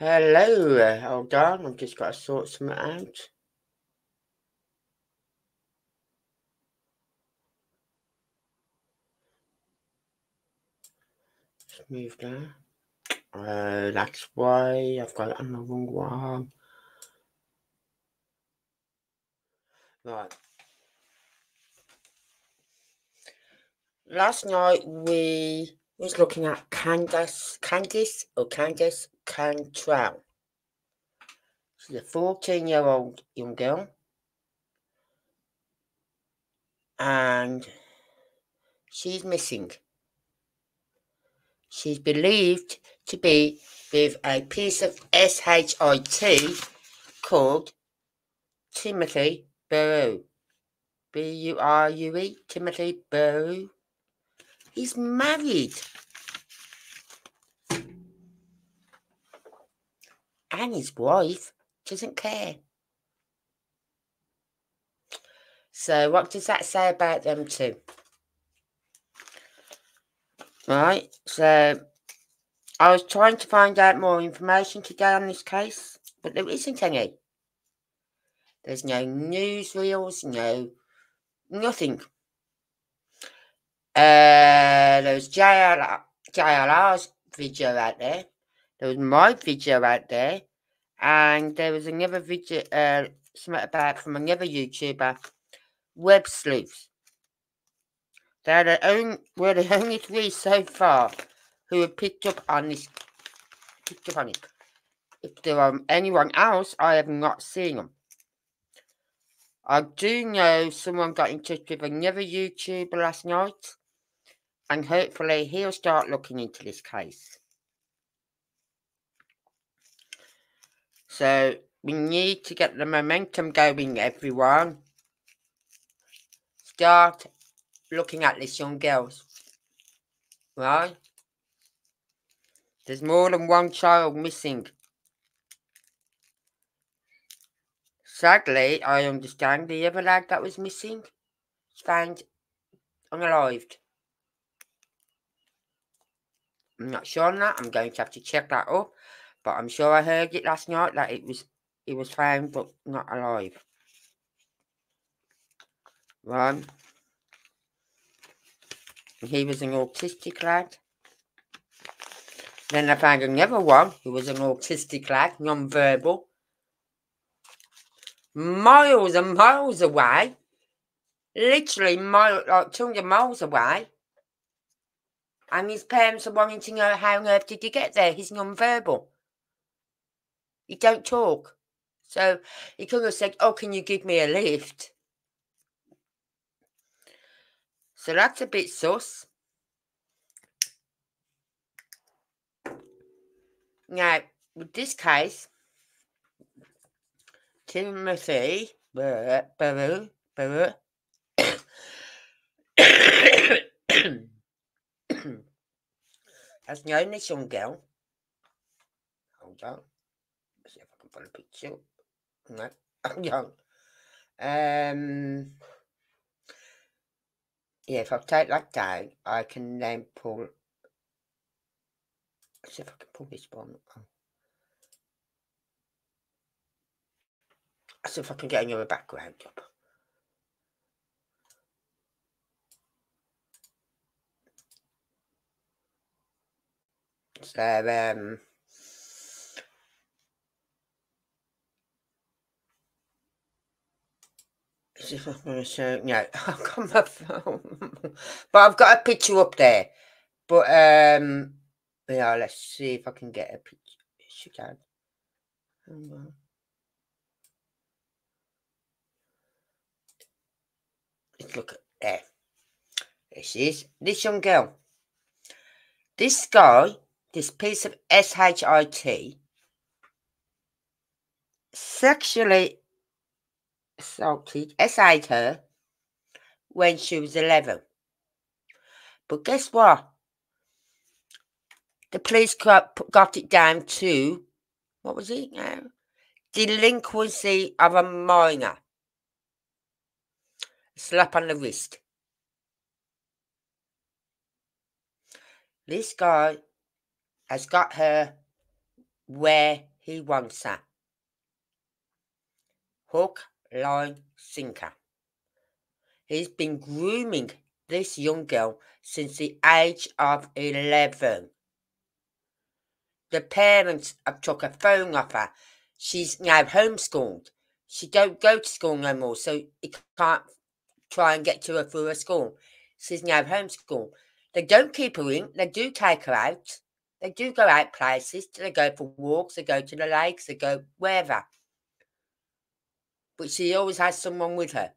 Hello, uh, hold on, I've just got to sort something out. Let's move that. Uh, that's why I've got it on the wrong one. Right. Last night we was looking at Candace, Candice or Candice Cantrell. She's a 14 year old young girl. And she's missing. She's believed to be with a piece of SHIT called Timothy Burue. B U R U E, Timothy Burue. He's married. And his wife doesn't care. So, what does that say about them two? Right, so I was trying to find out more information today on this case, but there isn't any. There's no newsreels, no nothing. Uh, there was JLR, JLR's video out there. There was my video out there. And there was another video, uh, about from another YouTuber, Web Sleuths. They're the only, we're the only three so far who have picked up on this. Picked up on it. If there are anyone else, I have not seen them. I do know someone got in touch with another YouTuber last night, and hopefully he'll start looking into this case. So we need to get the momentum going, everyone. Start looking at this young girl. Right? There's more than one child missing. Sadly, I understand the other lad that was missing was found unalived. I'm not sure on that. I'm going to have to check that up. But I'm sure I heard it last night that it was he was found but not alive. One. He was an autistic lad. Then I found another one who was an autistic lad, non-verbal. Miles and miles away. Literally mile, like 200 miles away. And his parents are wanting to know how on earth did he get there? He's non-verbal. He don't talk. So he could have said, oh, can you give me a lift? So that's a bit sus. Now, with this case, Timothy Baru, Baru has known this young girl. Hold on see if I can find a picture. No, I'm young. Um, yeah, if I take that down, I can then pull. Let's see if I can pull this one. Let's see if I can get another background up. So, um, I'm going to show. Yeah, I've got my phone, but I've got a picture up there. But um, yeah, let's see if I can get a picture. She can. Let's look at there. This is this young girl. This guy, this piece of SHIT, sexually assaulted, assailed her when she was 11. But guess what? The police got, got it down to, what was it now? Delinquency of a minor. slap on the wrist. This guy has got her where he wants her. Hook, line, sinker. He's been grooming this young girl since the age of 11. The parents have took a phone off her. She's now homeschooled. She don't go to school no more, so he can't try and get to her through her school. She's now homeschooled. They don't keep her in. They do take her out. They do go out places. They go for walks. They go to the lakes. They go wherever. But she always has someone with her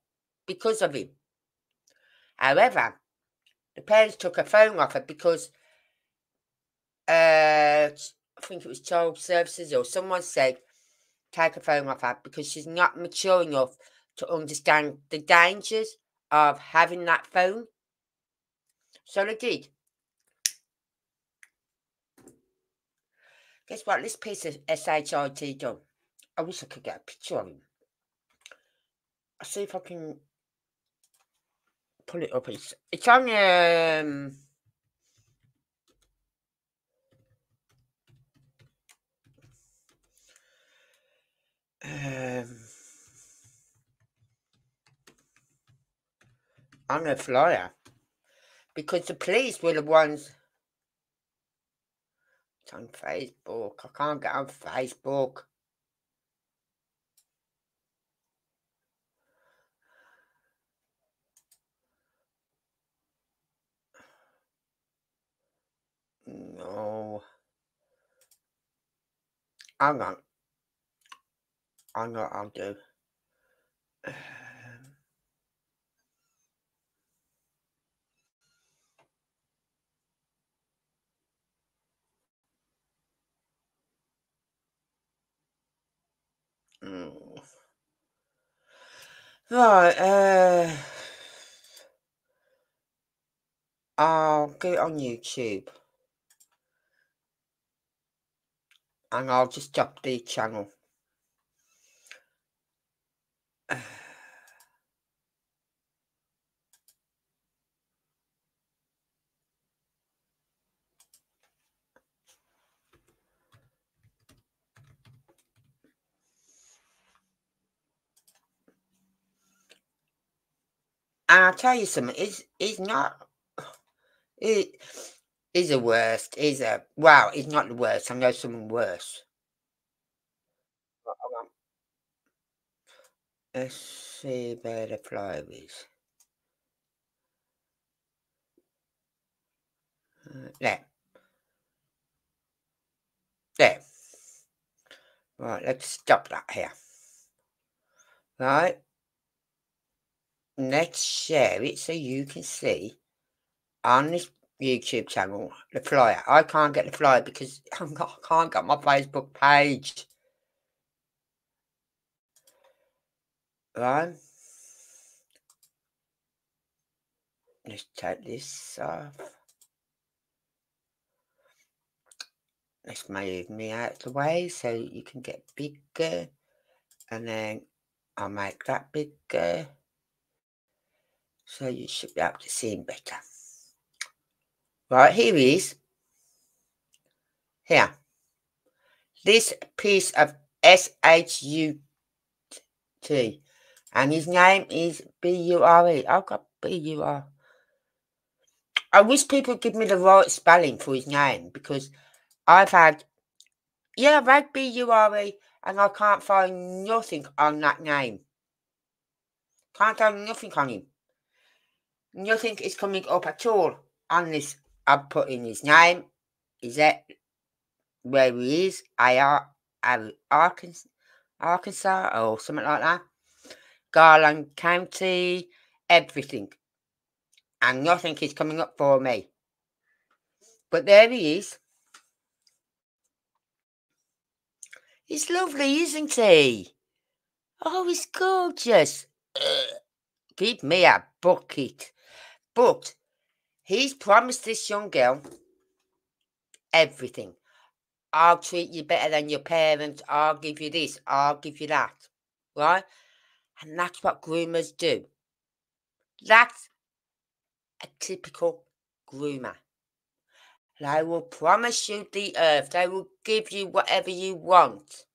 because of him. However, the parents took her phone off her because uh, I think it was child services or someone said take her phone off her because she's not mature enough to understand the dangers of having that phone. So they did. Guess what? This piece of SHIT done. I wish I could get a picture of him. I'll see if I can pull it up. It's, it's on um um on a flyer because the police were the ones. It's on Facebook. I can't get on Facebook. No. Hang on. Hang on, I'll do. Mm. Right, uh, I'll get on YouTube. And I'll just the channel. And I'll tell you something, it's, it's not, it is the worst, is a, wow. it's not the worst, I know someone worse. Let's see where the flyer is. Uh, there. There. Right, let's stop that here. Right. Let's share it so you can see on this YouTube channel the flyer. I can't get the flyer because I can't get my Facebook page. Right. Let's take this off. Let's move me out of the way so you can get bigger. And then I'll make that bigger. So you should be able to see him better. Right, here he is. Here. This piece of SHUT. And his name is B-U-R-E. I've got B-U-R. I wish people give me the right spelling for his name because I've had, yeah, I've had B-U-R-E and I can't find nothing on that name. Can't find nothing on him. Nothing is coming up at all on this. I've put in his name. Is that where he is? I are Arkansas, Arkansas or something like that. Garland County, everything. And nothing is coming up for me. But there he is. He's lovely, isn't he? Oh, he's gorgeous. Give me a bucket. But he's promised this young girl everything. I'll treat you better than your parents. I'll give you this. I'll give you that. Right? And that's what groomers do. That's a typical groomer. They will promise you the earth. They will give you whatever you want.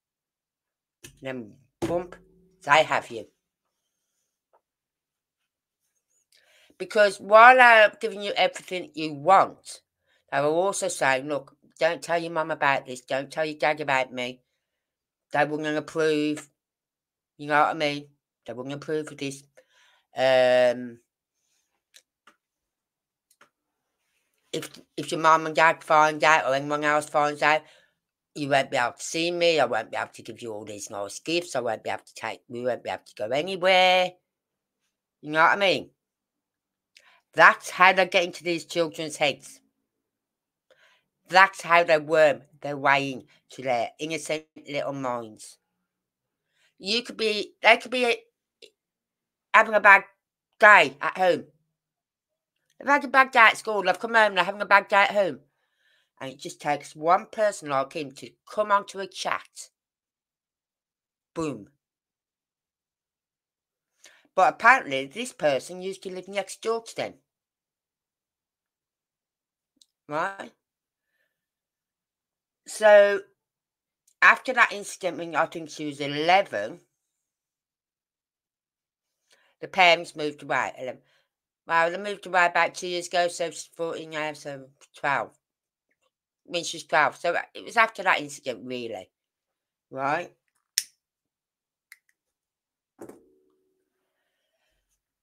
Then, bump, they have you. Because while they're giving you everything you want, they will also say, look, don't tell your mum about this. Don't tell your dad about me. They wouldn't approve. You know what I mean? They wouldn't approve of this. Um, if if your mum and dad find out or anyone else finds out, you won't be able to see me. I won't be able to give you all these nice gifts. I won't be able to take. We won't be able to go anywhere. You know what I mean? That's how they get into these children's heads. That's how they worm their way into their innocent little minds. You could be, they could be eh, having a bad day at home. They've had a bad day at school, they've come home, they're having a bad day at home. And it just takes one person like him to come onto a chat. Boom. But apparently, this person used to live next door to them. Right? So, after that incident, when I think she was 11, the parents moved away. 11. Well, they moved away about two years ago, so she's 14 now, so 12. When she's 12. So it was after that incident, really. Right?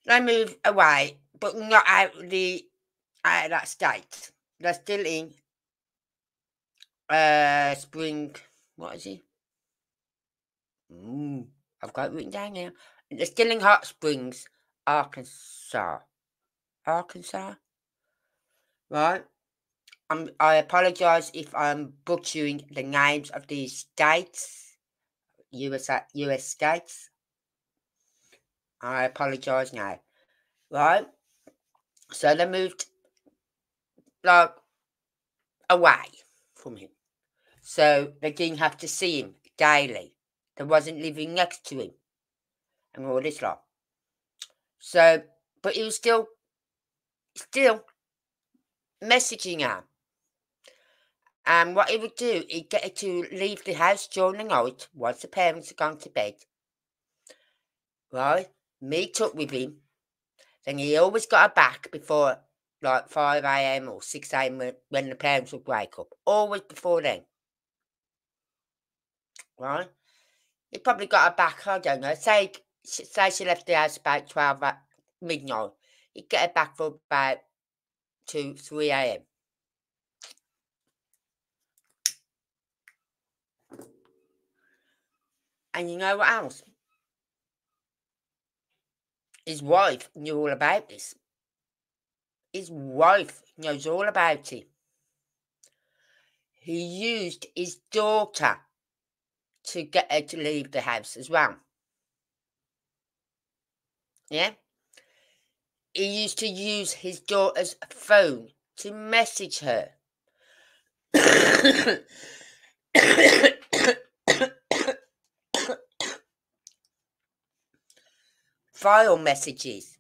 They moved away, but not out the out of that state. They're still in uh spring what is it? Mm, I've got it written down now. They're still in Hot Springs, Arkansas. Arkansas. Right? I'm, I apologize if I'm butchering the names of these states, US, US states. I apologize now. Right? So they moved like away from him. So they didn't have to see him daily. They wasn't living next to him and all this lot. So, but he was still still messaging her. And what he would do, he'd get her to leave the house during the night once the parents had gone to bed. Right? Meet up with him. Then he always got her back before like 5 a.m. or 6 a.m. When, the parents would wake up. Always before then. Right? He probably got her back, I don't know. Say, say she left the house about 12 at midnight you get her back for about 2, 3 a.m. And you know what else? His wife knew all about this. His wife knows all about it. He used his daughter to get her to leave the house as well. Yeah? he used to use his daughter's phone to message her. File messages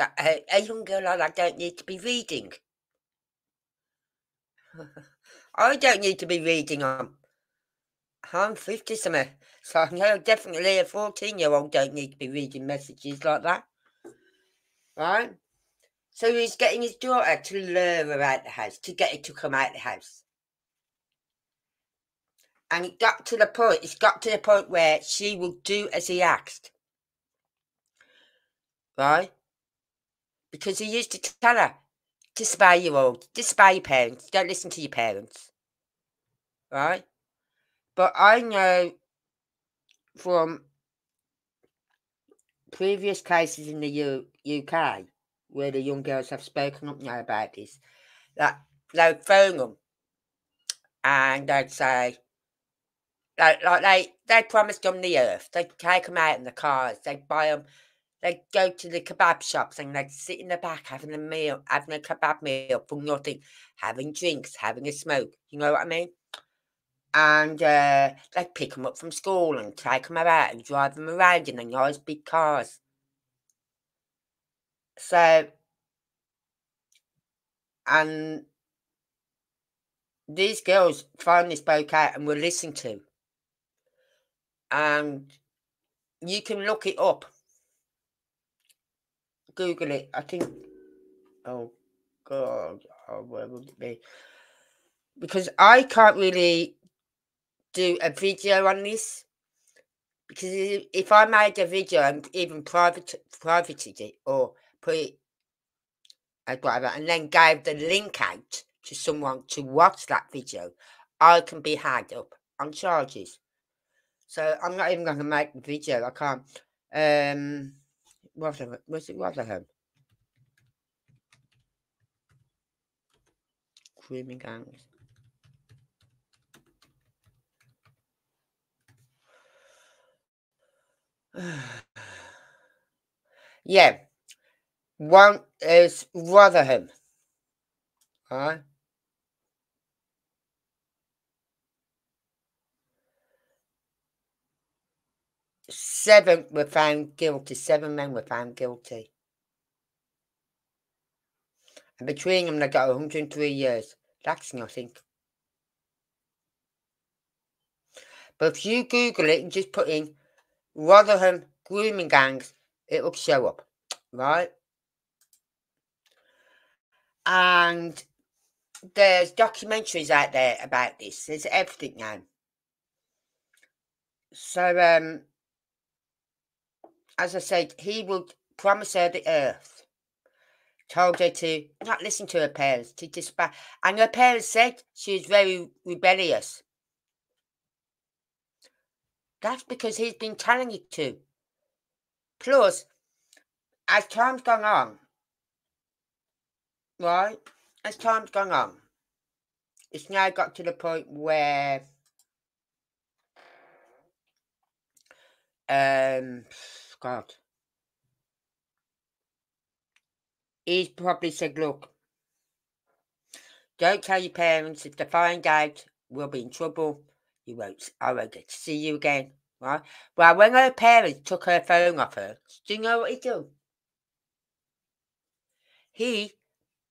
that a, a young girl like that don't need to be reading. I don't need to be reading them. I'm 50 something, so I know definitely a 14 year old don't need to be reading messages like that right? So he's getting his daughter to lure her out the house, to get her to come out the house. And it got to the point, it's got to the point where she will do as he asked. Right? Because he used to tell her, disobey your old, disobey your parents, don't listen to your parents. Right? But I know from previous cases in the U- UK where the young girls have spoken up now about this, that they'd phone them and they'd say, like, like they they promised them the earth. They'd take them out in the cars. They'd buy them. They'd go to the kebab shops and they'd sit in the back having a meal, having a kebab meal for nothing, having drinks, having a smoke. You know what I mean? and uh, they'd pick them up from school and take them out and drive them around in the nice big cars. So, and these girls finally spoke out and were listened to. And you can look it up. Google it. I think. Oh, God. Oh, where would it be? Because I can't really do a video on this. Because if I made a video and even private privated it or put it as whatever, and then gave the link out to someone to watch that video, I can be had up on charges. So I'm not even going to make the video. I can't. Um, Rotherham. Was it Rotherham? Grooming gangs. yeah. One is Rotherham. Alright. Seven were found guilty. Seven men were found guilty. And between them, they got 103 years. That's nothing. But if you Google it and just put in Rotherham grooming gangs, it will show up, right? And there's documentaries out there about this. There's everything now. So, um, as I said, he would promise her the earth. Told her to not listen to her parents, to dispatch. And her parents said she was very rebellious. That's because he's been telling you to. Plus, as time's gone on, right? As time's gone on, it's now got to the point where um God. He's probably said, look, don't tell your parents if they find out we'll be in trouble. You won't I won't get to see you again. Right? Well when her parents took her phone off her, do you know what he did? He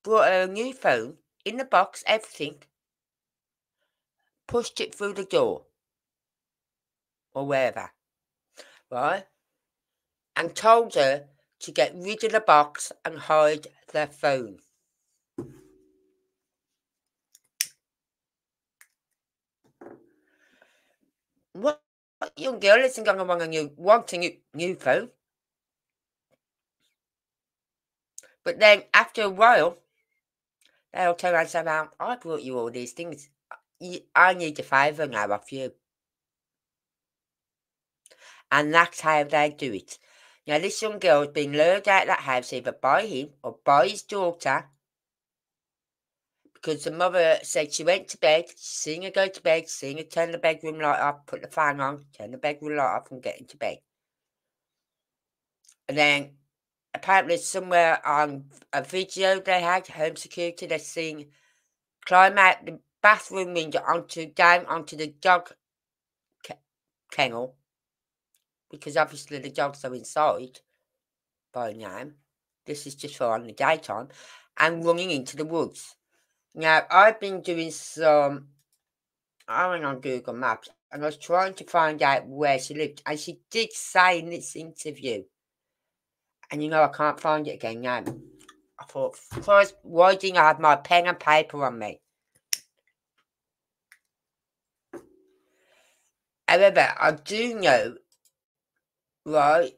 brought her a new phone in the box, everything, pushed it through the door or wherever, right? And told her to get rid of the box and hide their phone. What young girl isn't going to want a new, want a new, new phone? But then after a while, they'll turn around and say, I brought you all these things. I need a favour now off you. And that's how they do it. Now, this young girl has been lured out of that house either by him or by his daughter because the mother said she went to bed, seeing her go to bed, seeing her turn the bedroom light off, put the fan on, turn the bedroom light off, and get into bed. And then apparently somewhere on a video they had, home security, they're climb out the bathroom window onto down onto the dog kennel because obviously the dogs are inside by now. This is just for on the daytime and running into the woods. Now, I've been doing some, I went on Google Maps and I was trying to find out where she lived. And she did say in this interview, and you know, I can't find it again now. I thought, first, why didn't I have my pen and paper on me? However, I do know right,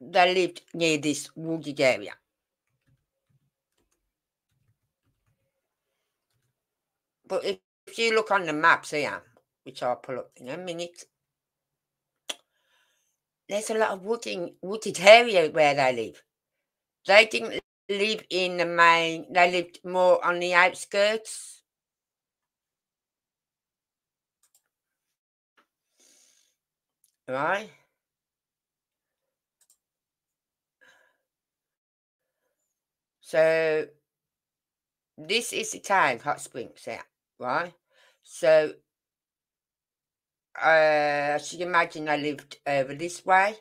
they lived near this wooded area. But if, if you look on the maps here, which I'll pull up in a minute, there's a lot of wooded, wooded area where they live. They didn't live in the main, they lived more on the outskirts. Right? So this is the town, Hot Springs, yeah, right? So uh, I should imagine I lived over this way.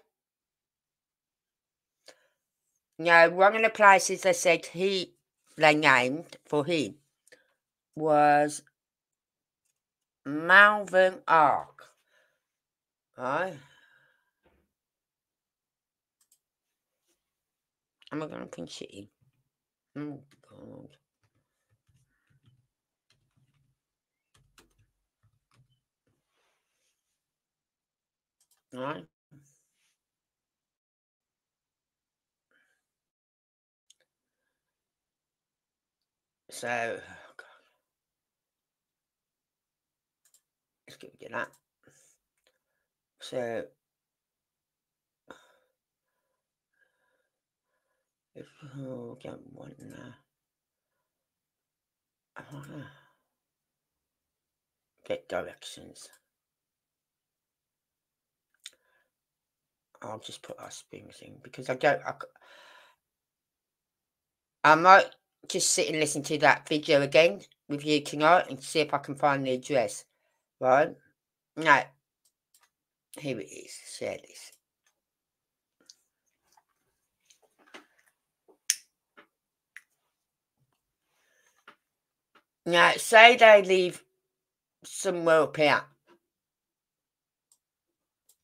Now, one of the places they said he they named for him was Malvern Ark. Right. Am I going to pinch it in? Oh, God. Right. So, oh God. let's get rid of that. So, if don't want that. Oh, get directions. I'll just put Hot Springs in because I don't. I, I might just sit and listen to that video again with you tonight and see if I can find the address. Right? No. Here it is. Share this. Now, say they leave somewhere up here.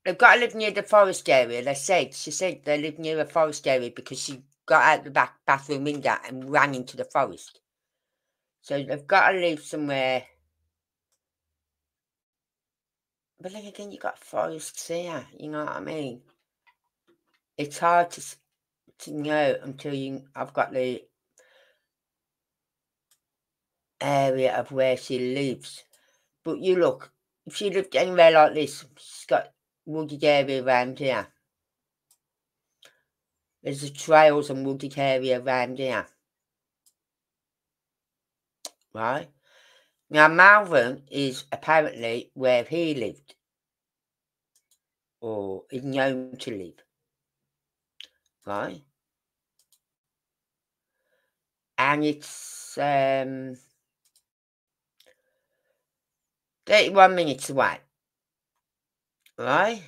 They've got to live near the forest area. They said, she said they live near the forest area because she got out the back bathroom window and ran into the forest. So they've got to live somewhere. But then again, you've got forests here. You know what I mean? It's hard to to know until you. I've got the area of where she lives. But you look, if she lived anywhere like this, she's got wooded area around here. There's the trails and wooded area around here. Right? Now, Malvern is apparently where he lived. Or is known to live. Right? And it's um, 31 minutes away. Right?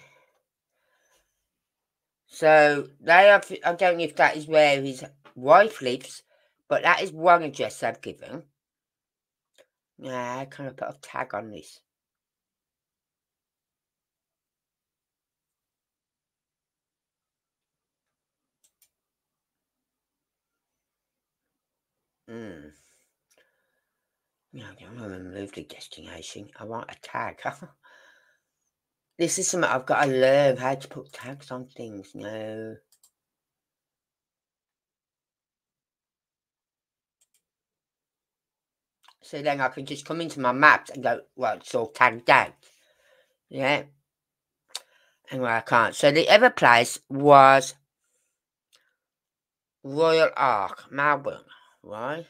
So they have, I don't know if that is where his wife lives, but that is one address I've given. Yeah, I kind of put a tag on this. Hmm. I want to move the destination. I want a tag. This is something I've got to learn how to put tags on things No. So then I can just come into my maps and go, well, it's all tagged out. Yeah. Anyway, I can't. So the other place was Royal Ark, Melbourne, right?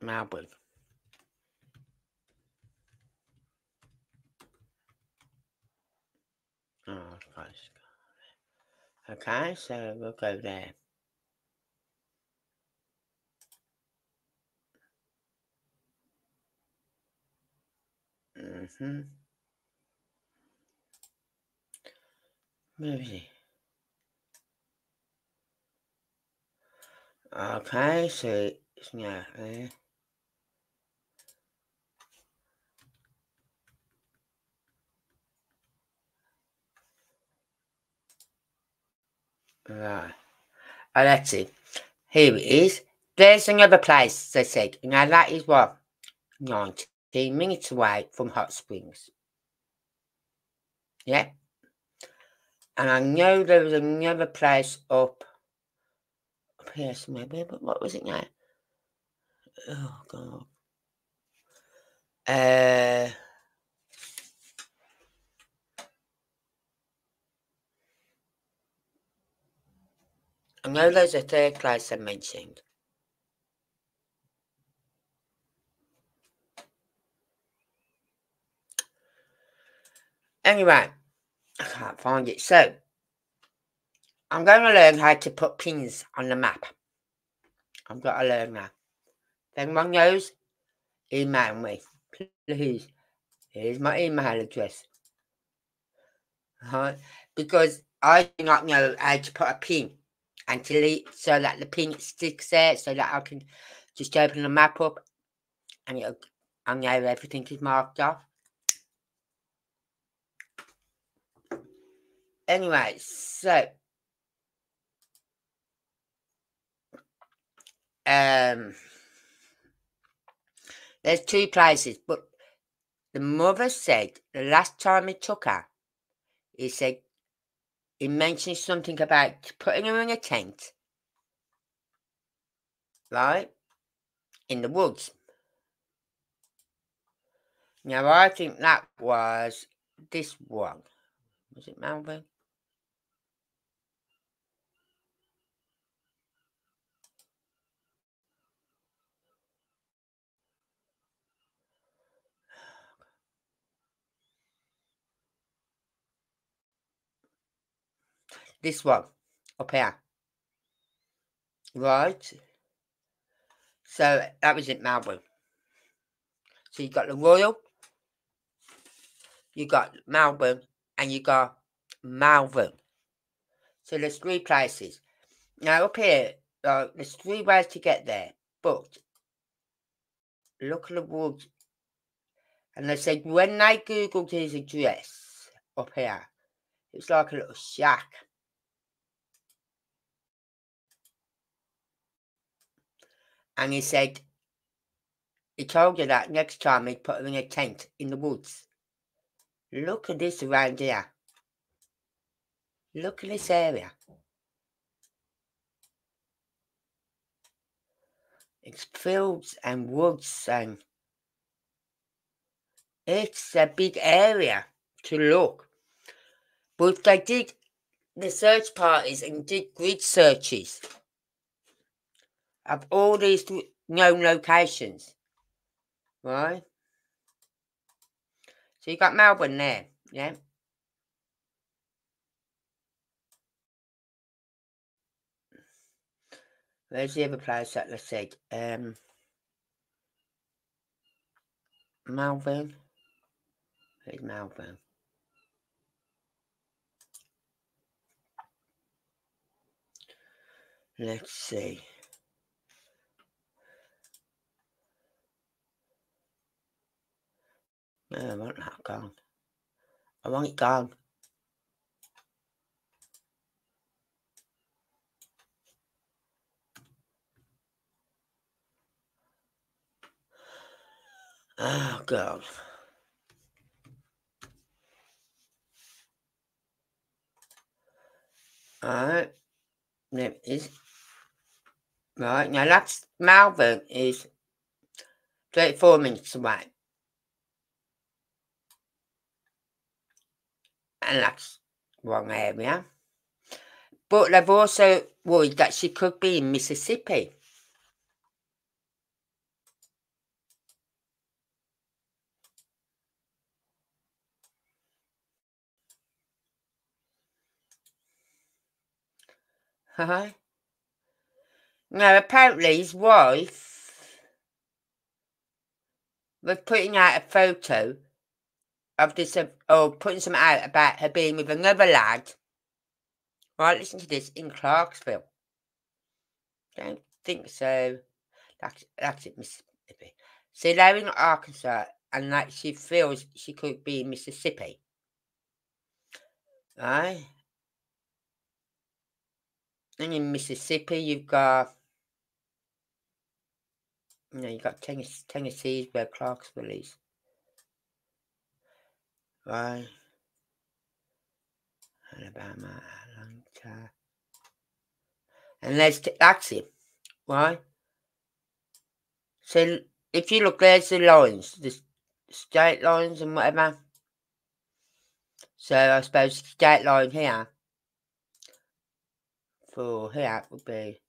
Melbourne. Oh, Christ. Okay, so we'll go there. Mm-hmm. Okay, so it's eh? Right. Oh, let's see. Here it is. There's another place, they said. Now, that is what? 19 minutes away from Hot Springs. Yeah. And I know there was another place up, up here somewhere. But what was it now? Oh, God. Uh... I know there's a third place I mentioned. Anyway, I can't find it. So, I'm going to learn how to put pins on the map. I've got to learn that. If anyone knows, email me, please. Here's my email address. Right? Because I do not know how to put a pin and delete so that the pin sticks there so that I can just open the map up and it'll, I know everything is marked off. Anyway, so um there's two places, but the mother said the last time he took her, he said he mentioned something about putting her in a tent, right, in the woods. Now I think that was this one. Was it Melbourne? This one up here. Right. So that was in Melbourne. So you got the Royal, you got Melbourne, and you got Malvern. So there's three places. Now up here, uh, there's three ways to get there, but look at the woods. And they said when they googled his address up here, it's like a little shack. And he said, he told her that next time he'd put her in a tent in the woods. Look at this around here. Look at this area. It's fields and woods and it's a big area to look. But they did the search parties and did grid searches of all these known locations. Right? So you've got Melbourne there, yeah? Where's the other place that I said? Um, Melbourne. Where's Melbourne? Let's see. No, I want that gone. I want it gone. Oh, God. Alright. Is. Right, now that's Malvern is 34 minutes away. And that's wrong area. But they've also worried that she could be in Mississippi. Hi. Now, apparently his wife was putting out a photo of this, or oh, putting some out about her being with another lad. Right, listen to this in Clarksville. Don't think so. That's, that's it, Mississippi. So they're in Arkansas, and that she feels she could be in Mississippi. Right? And in Mississippi, you've got, you know, you've got Tennessee, Tennessee where Clarksville is. Alabama, Atlanta. And there's ah, actually, right? So if you look, there's the lines, the state lines and whatever. So I suppose state line here for here would be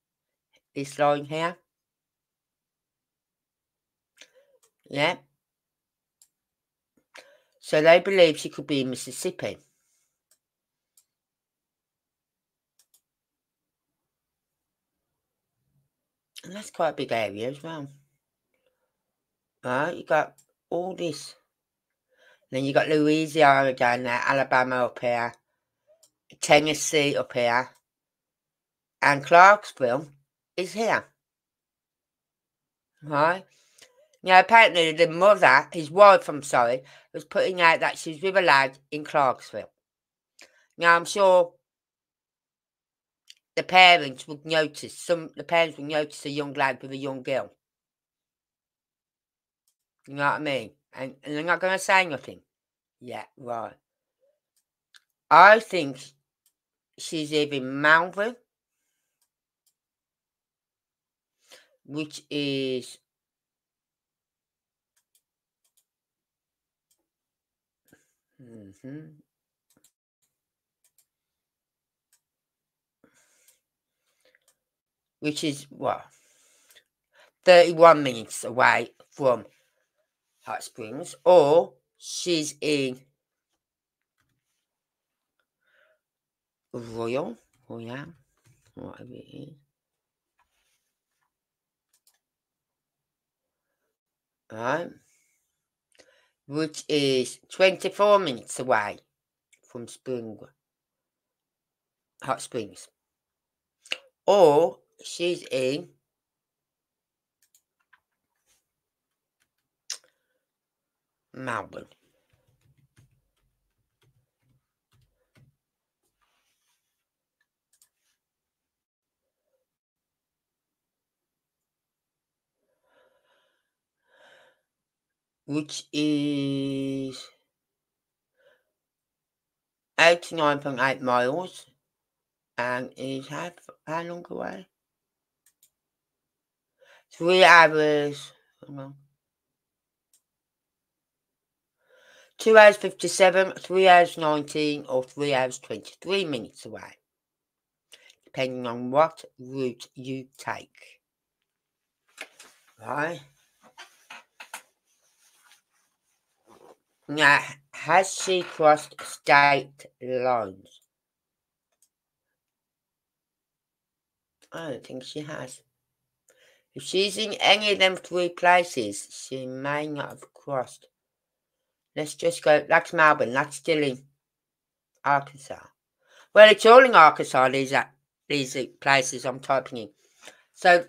this line here. Yeah. So they believe she could be in Mississippi. And that's quite a big area as well. Right, you got all this. Then you got Louisiana down there, Alabama up here, Tennessee up here, and Clarksville is here. Right? Now, apparently, the mother, his wife, I'm sorry, was putting out that she's with a lad in Clarksville. Now, I'm sure the parents would notice, some the parents would notice a young lad with a young girl. You know what I mean? And, and they're not going to say nothing. Yeah, right. I think she's either Malvern, which is Mm-hmm. Which is what? 31 minutes away from Hot Springs, or she's in Royal, Royal, whatever it is. Right which is 24 minutes away from Spring, Hot Springs. Or she's in Melbourne. Which is 89.8 miles and is how, how long away? Three hours. Two hours 57, three hours 19, or three hours 23 minutes away, depending on what route you take. Right? Now, has she crossed state lines? I don't think she has. If she's in any of them three places, she may not have crossed. Let's just go. That's Melbourne. That's still in Arkansas. Well, it's all in Arkansas, these, these places I'm typing in. So,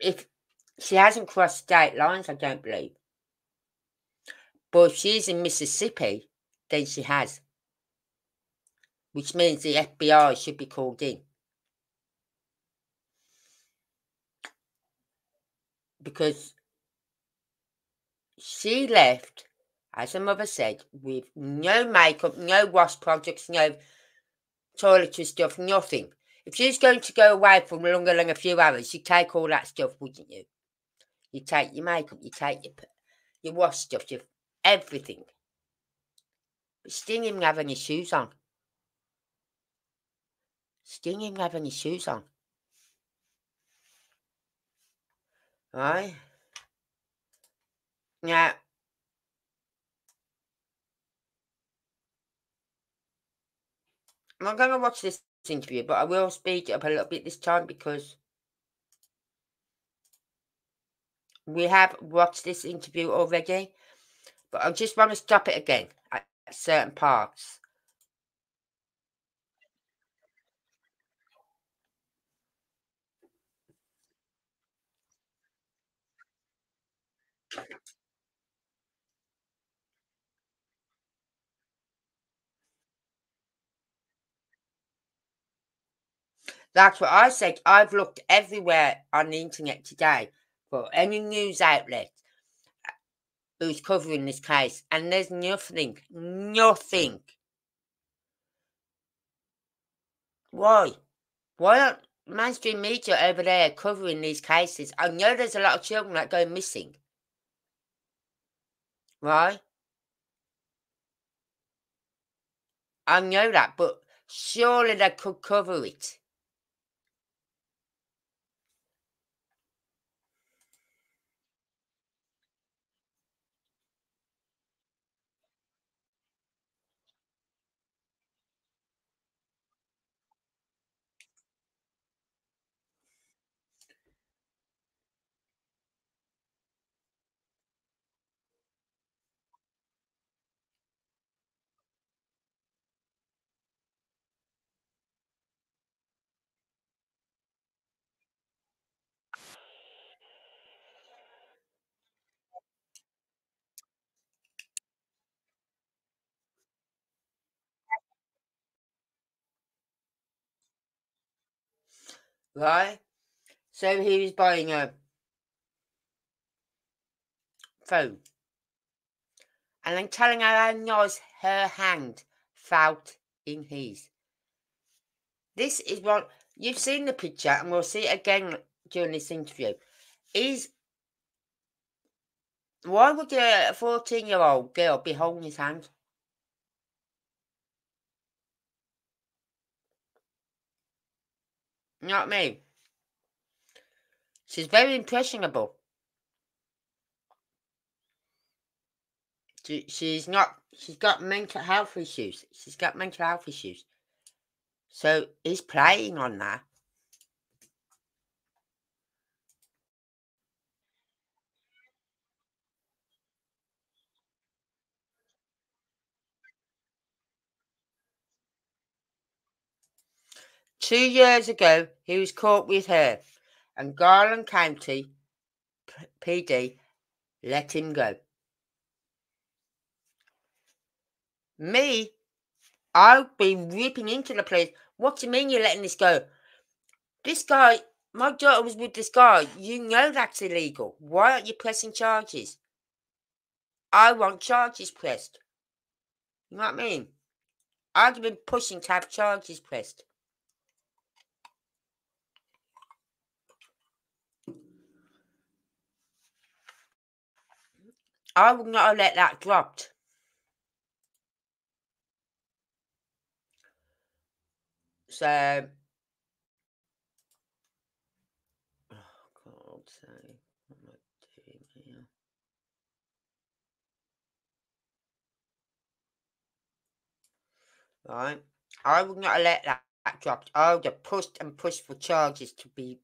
if she hasn't crossed state lines, I don't believe. But if she's in Mississippi, then she has. Which means the FBI should be called in. Because she left, as her mother said, with no makeup, no wash products, no toiletry stuff, nothing. If she's going to go away for longer than a few hours, you'd take all that stuff, wouldn't you? You take your makeup, you take your, your wash stuff, your everything. But even have any shoes on. Didn't even have any shoes on. Right? Now, I'm not going to watch this interview, but I will speed it up a little bit this time because we have watched this interview already. But I just want to stop it again at certain parts. That's what I said. I've looked everywhere on the internet today for any news outlet who's covering this case, and there's nothing, nothing. Why? Why aren't mainstream media over there covering these cases? I know there's a lot of children that go missing. Right? I know that, but surely they could cover it. Right? So he was buying a phone. And then telling her how nice her hand felt in his. This is what you've seen the picture, and we'll see it again during this interview. Is why would a 14 year old girl be holding his hand? You know what I mean? She's very impressionable. She, she's not, she's got mental health issues. She's got mental health issues. So he's playing on that. Two years ago, he was caught with her, and Garland County PD let him go. Me, I've been ripping into the place. What do you mean you're letting this go? This guy, my daughter was with this guy. You know that's illegal. Why aren't you pressing charges? I want charges pressed. You know what I mean? I've been pushing to have charges pressed. I would not have let that dropped. So, oh God? Right, I would not have let that, that dropped. I would have pushed and pushed for charges to be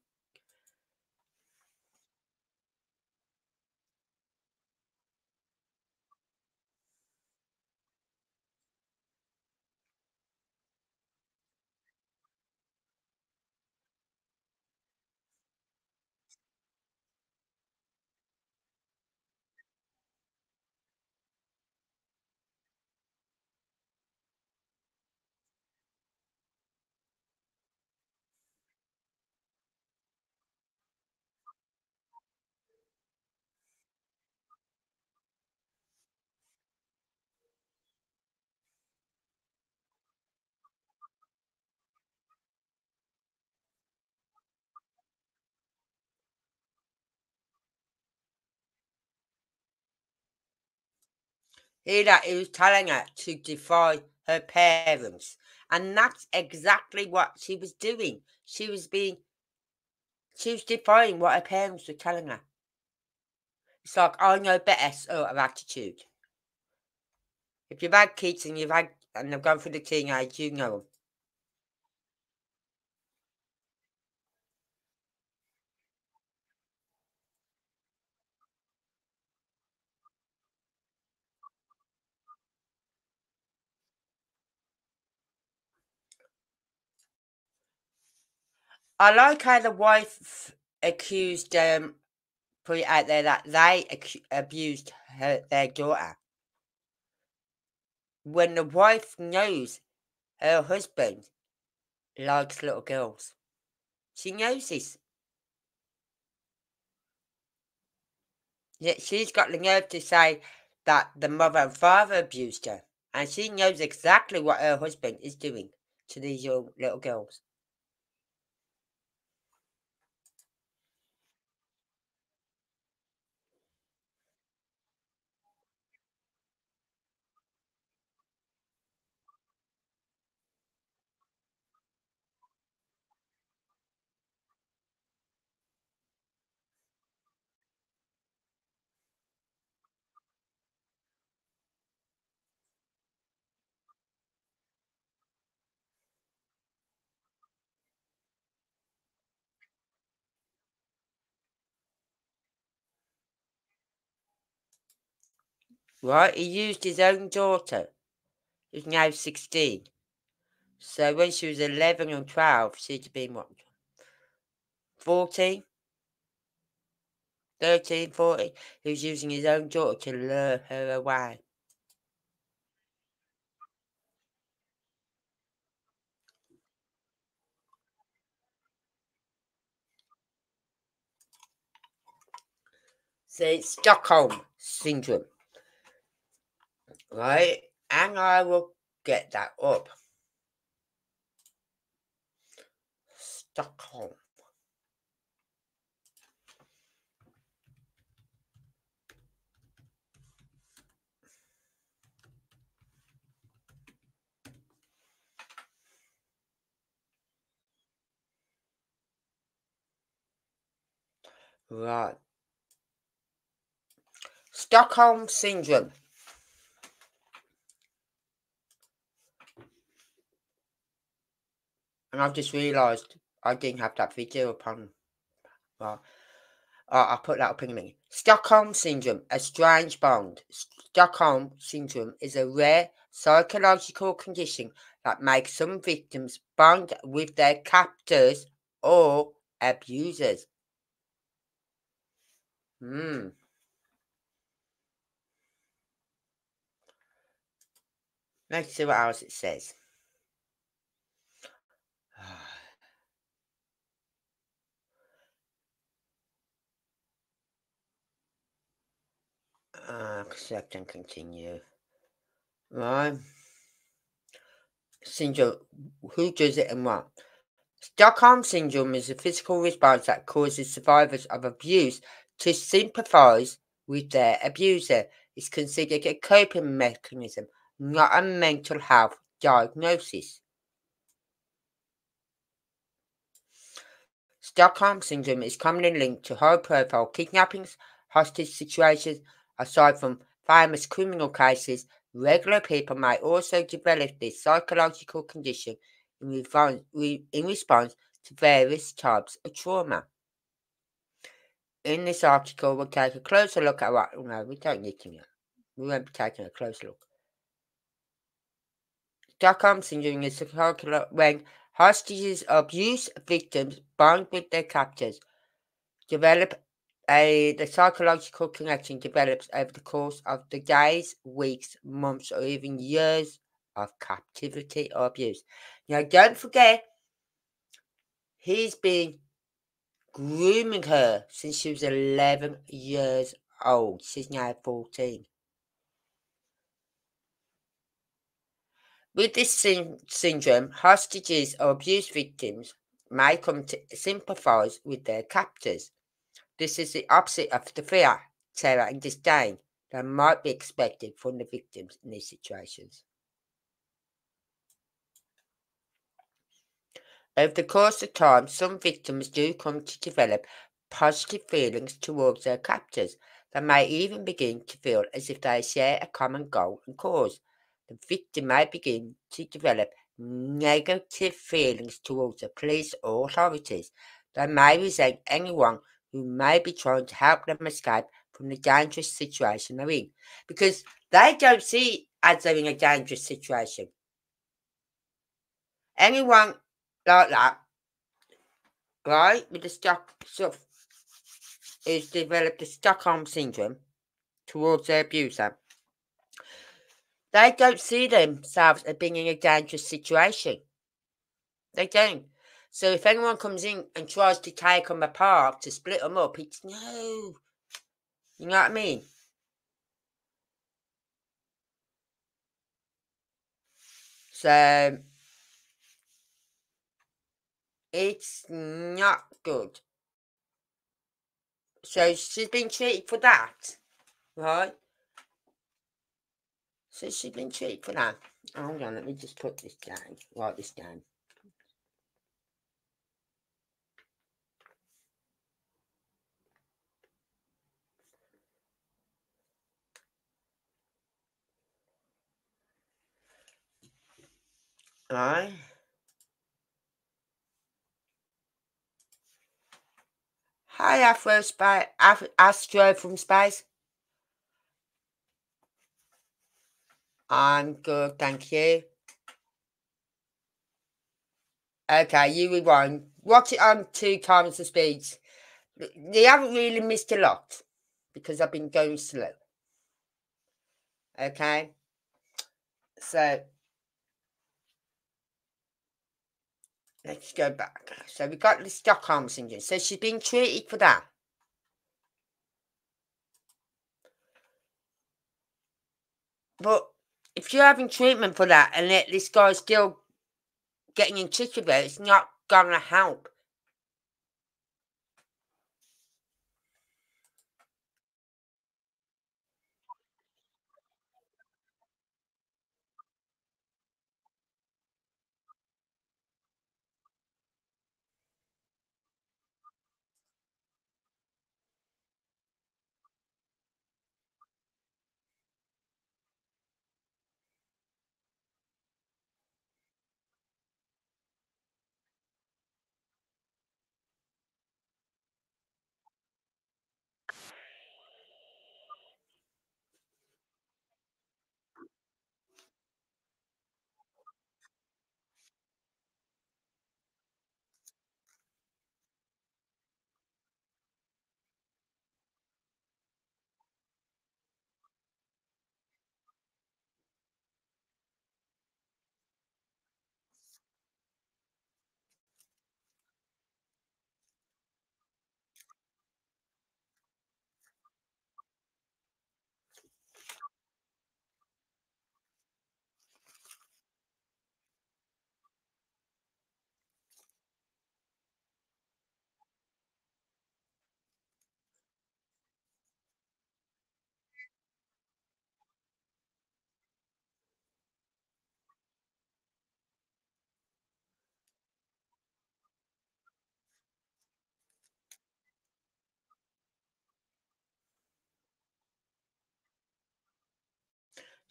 He was telling her to defy her parents. And that's exactly what she was doing. She was being, she was defying what her parents were telling her. It's like, I know better sort of attitude. If you've had kids and you've had, and they've gone through the teenage, you know them. I like how the wife accused, um, put it out there that they abused her, their daughter. When the wife knows her husband likes little girls, she knows this. Yet she's got the nerve to say that the mother and father abused her, and she knows exactly what her husband is doing to these young little girls. right? He used his own daughter, who's now 16. So when she was 11 or 12, she'd been what? 14? 13, 14. He was using his own daughter to lure her away. So it's Stockholm syndrome. Right? And I will get that up. Stockholm. Right. Stockholm Syndrome. And I've just realised I didn't have that video upon. Well, uh, I'll put that up in a minute. Stockholm Syndrome, a strange bond. Stockholm Syndrome is a rare psychological condition that makes some victims bond with their captors or abusers. Hmm. Let's see what else it says. Uh, accept and continue. Right. Syndrome. Who does it and what? Stockholm Syndrome is a physical response that causes survivors of abuse to sympathize with their abuser. It's considered a coping mechanism, not a mental health diagnosis. Stockholm Syndrome is commonly linked to high profile kidnappings, hostage situations, Aside from famous criminal cases, regular people may also develop this psychological condition in response, in response to various types of trauma. In this article, we'll take a closer look at what. No, we don't need to know. We won't be taking a closer look. Stockholm syndrome is when hostages abuse victims bond with their captors, develop a, the psychological connection develops over the course of the days, weeks, months, or even years of captivity or abuse. Now, don't forget, he's been grooming her since she was 11 years old. She's now 14. With this sy- syndrome, hostages or abuse victims may come to sympathize with their captors this is the opposite of the fear, terror, and disdain that might be expected from the victims in these situations. Over the course of time, some victims do come to develop positive feelings towards their captors. They may even begin to feel as if they share a common goal and cause. The victim may begin to develop negative feelings towards the police or authorities. They may resent anyone who may be trying to help them escape from the dangerous situation they're in. Because they don't see as they're in a dangerous situation. Anyone like that, right, with the stock stuff, is developed the Stockholm syndrome towards their abuser. They don't see themselves as being in a dangerous situation. They don't. So if anyone comes in and tries to take them apart to split them up, it's no. You know what I mean? So it's not good. So she's been treated for that, right? So she's been treated for that. Hold on, let me just put this down, write this down. Aye. Hi, Afro Spy, Af- Astro from Space. I'm good, thank you. Okay, you rewind. Watch it on two times the speed. They haven't really missed a lot because I've been going slow. Okay, so Let's go back. So we got the Stockholm syndrome. So she's been treated for that. But if you're having treatment for that and this guy's still getting in touch with her, it's not going to help.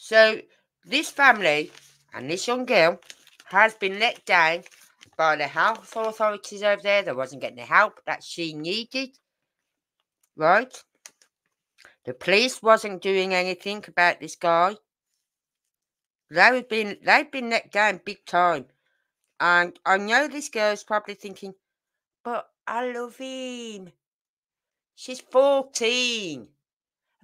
So this family and this young girl has been let down by the health authorities over there. They wasn't getting the help that she needed. Right? The police wasn't doing anything about this guy. They've been they've been let down big time. And I know this girl's probably thinking, but I love him. She's 14.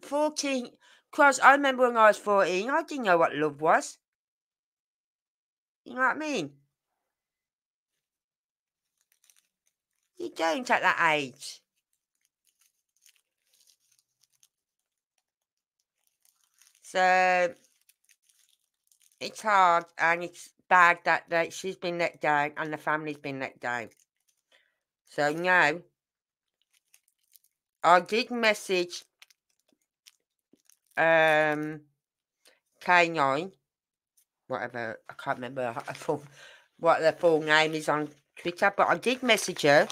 14. Because I remember when I was 14, I didn't know what love was. You know what I mean? You don't at that age. So it's hard and it's bad that, that she's been let down and the family's been let down. So now I did message um K9, whatever, I can't remember full, what the full name is on Twitter, but I did message her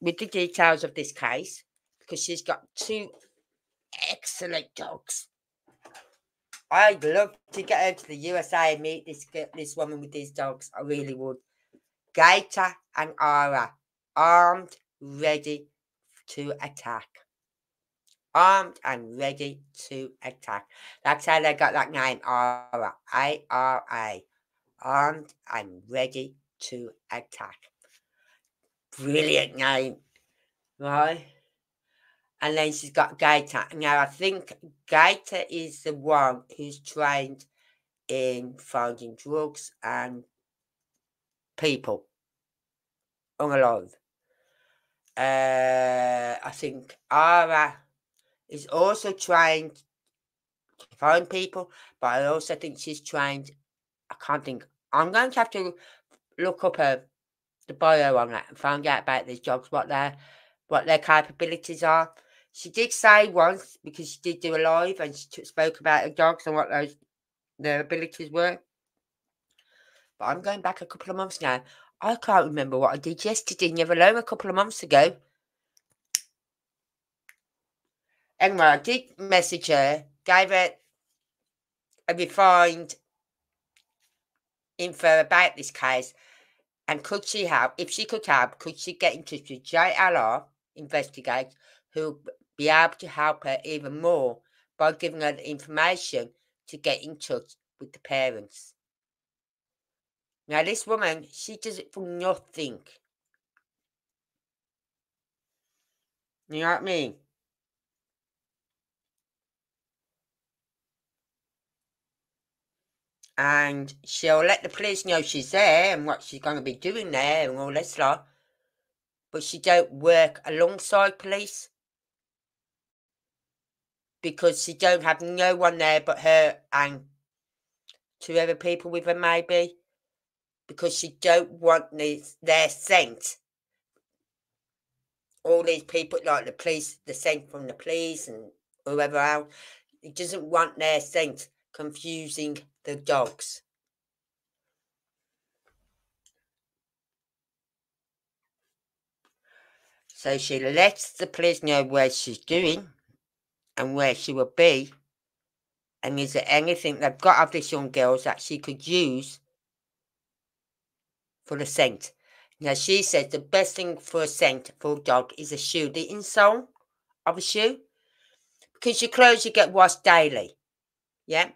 with the details of this case because she's got two excellent dogs. I'd love to get out to the USA and meet this this woman with these dogs. I really would. Gator and Ara, armed, ready to attack armed and ready to attack. That's how they got that name, A-R-A, armed and ready to attack. Brilliant name, right? And then she's got Gator. Now, I think Gator is the one who's trained in finding drugs and people unalive. Uh, I think Ara is also trained to find people, but I also think she's trained. I can't think. I'm going to have to look up her the bio on that and find out about these jobs, what their what their capabilities are. She did say once because she did do a live and she spoke about her dogs and what those their abilities were. But I'm going back a couple of months now. I can't remember what I did yesterday, never alone a couple of months ago. Anyway, I did message her, gave her a refined info about this case, and could she help? If she could help, could she get in touch with JLR Investigate, who'll be able to help her even more by giving her the information to get in touch with the parents? Now, this woman, she does it for nothing. You know what I mean? And she'll let the police know she's there and what she's going to be doing there and all this lot. But she don't work alongside police. because she don't have no one there but her and two other people with her maybe because she don't want these, their scent. All these people like the police, the scent from the police and whoever else, he doesn't want their scent confusing the dogs. So she lets the police know where she's doing and where she will be. And is there anything they've got of this young girls that she could use for the scent? Now she says the best thing for a scent for a dog is a shoe, the insole of a shoe. Because your clothes you get washed daily. Yeah?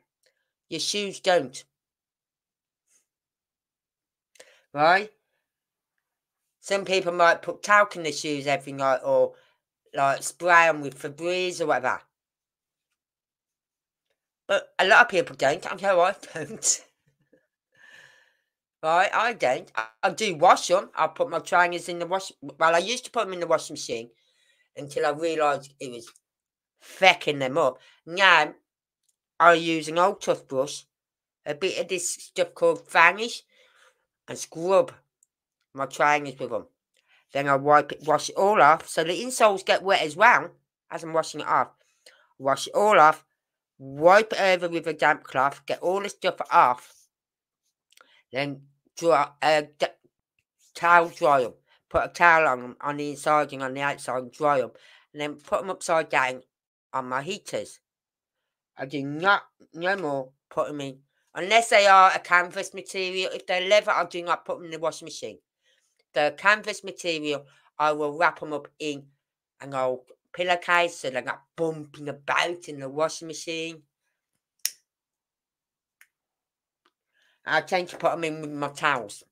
Your shoes don't. Right? Some people might put talc in their shoes every night or like spray them with Febreze or whatever. But a lot of people don't. I know I don't. right, I don't. I, I, do wash them. I put my trainers in the wash. Well, I used to put them in the washing machine until I realised it was fecking them up. Now I use an old toothbrush, a bit of this stuff called Vanish, and scrub my trainers with them. Then I wipe it, wash it all off, so the insoles get wet as well as I'm washing it off. Wash it all off, wipe it over with a damp cloth, get all the stuff off. Then dry, uh, towel dry them. Put a towel on them on the inside and on the outside, and dry them, and then put them upside down on my heaters. I do not no more put them in unless they are a canvas material. If they're leather, I do not put them in the washing machine the canvas material, I will wrap them up in an old pillowcase so they're not bumping about in the washing machine. I tend to put them in with my towels.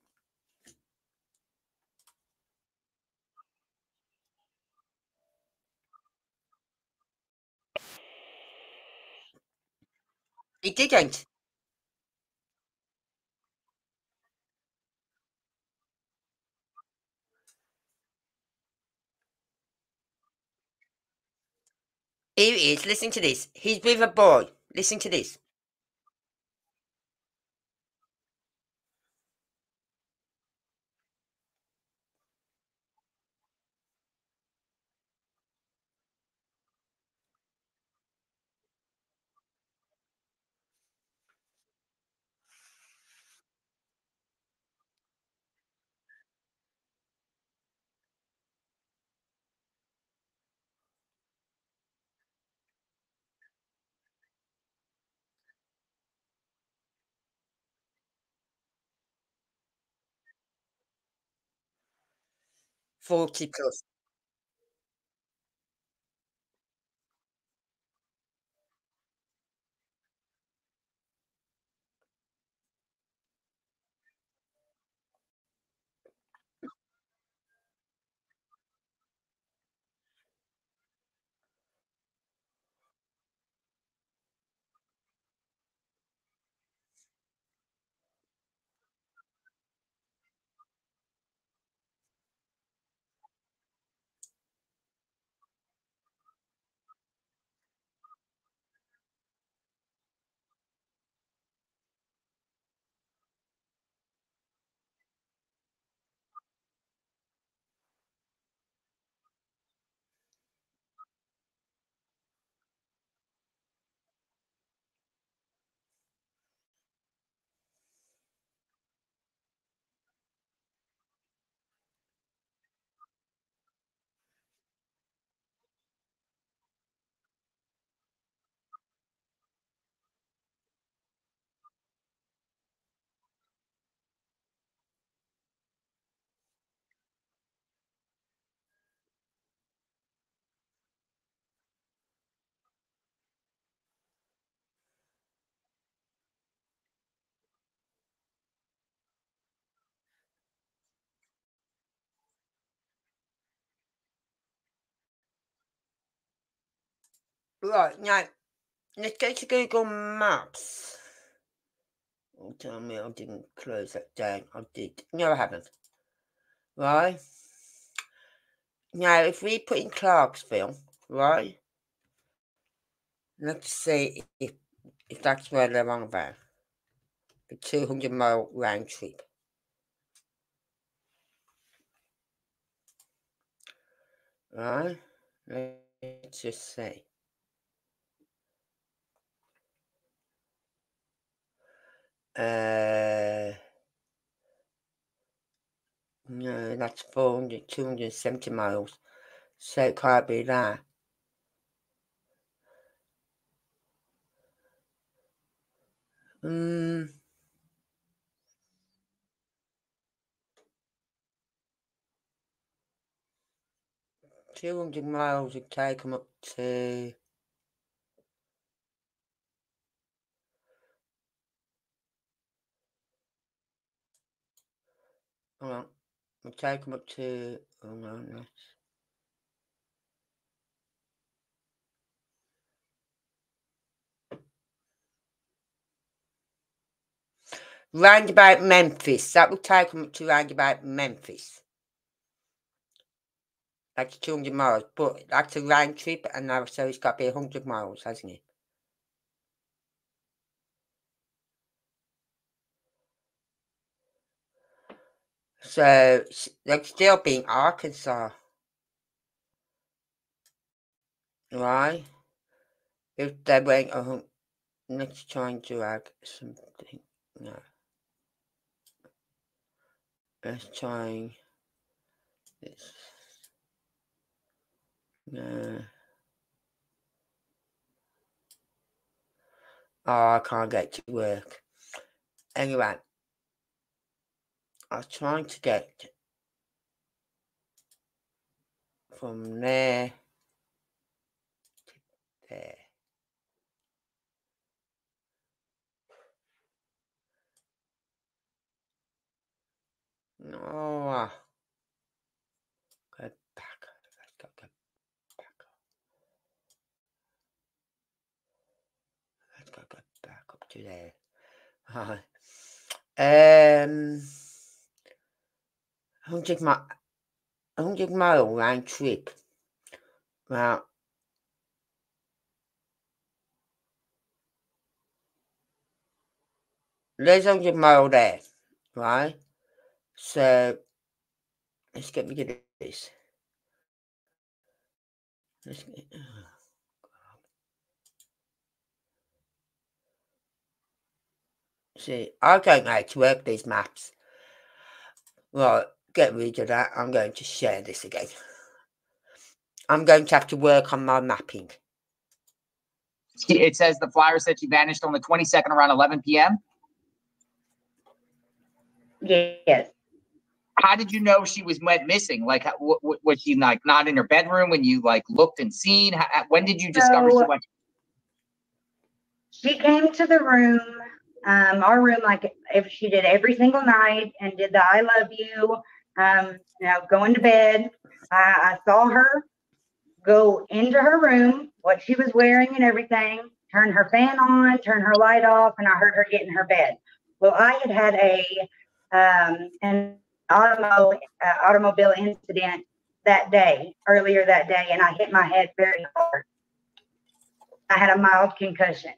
He didn't. Here he is. Listen to this. He's with a boy. Listen to this. Forty plus. Right, now, let's go to Google Maps. Oh, tell me I didn't close that down. I did. No, I haven't. Right. Now, if we put in Clarksville, right? Let's see if, if that's where they're on about. The 200 mile round trip. Right, let's just see. Uh, no, that's 400, 270 miles. So it can't be that. Hmm. Two hundred miles would take them up to Hold on. We'll take them up to oh no, no. Round about Memphis. That will take them up to round about Memphis. That's 200 miles, but that's a round trip, and now so it's got to be 100 miles, hasn't it? So they'd still be in Arkansas. Right? If they went, oh, let's try and drag something. No. Let's try this. No. Oh, I can't get to work. Anyway, Was trying to get from there to there. No. Go back. Let's go, go back. Let's go, go back up to there. um, 100 mile, 100 mile round trip. Now, there's 100 mile there, right? So let's get rid of this. Let's get, oh See, I don't know how to work these maps. Right, get rid of that. I'm going to share this again. I'm going to have to work on my mapping. It says the flyer said she vanished on the 22nd around 11 p.m. Yes how did you know she was went missing? Like, what, was she like not in her bedroom when you like looked and seen? How, when did you discover so, she went? She came to the room, um, our room, like if she did every single night and did the "I love you," um, know, going to bed. I, I saw her go into her room, what she was wearing and everything, turn her fan on, turn her light off, and I heard her get in her bed. Well, I had had a um, and automobile, uh, automobile incident that day, earlier that day, and I hit my head very hard. I had a mild concussion.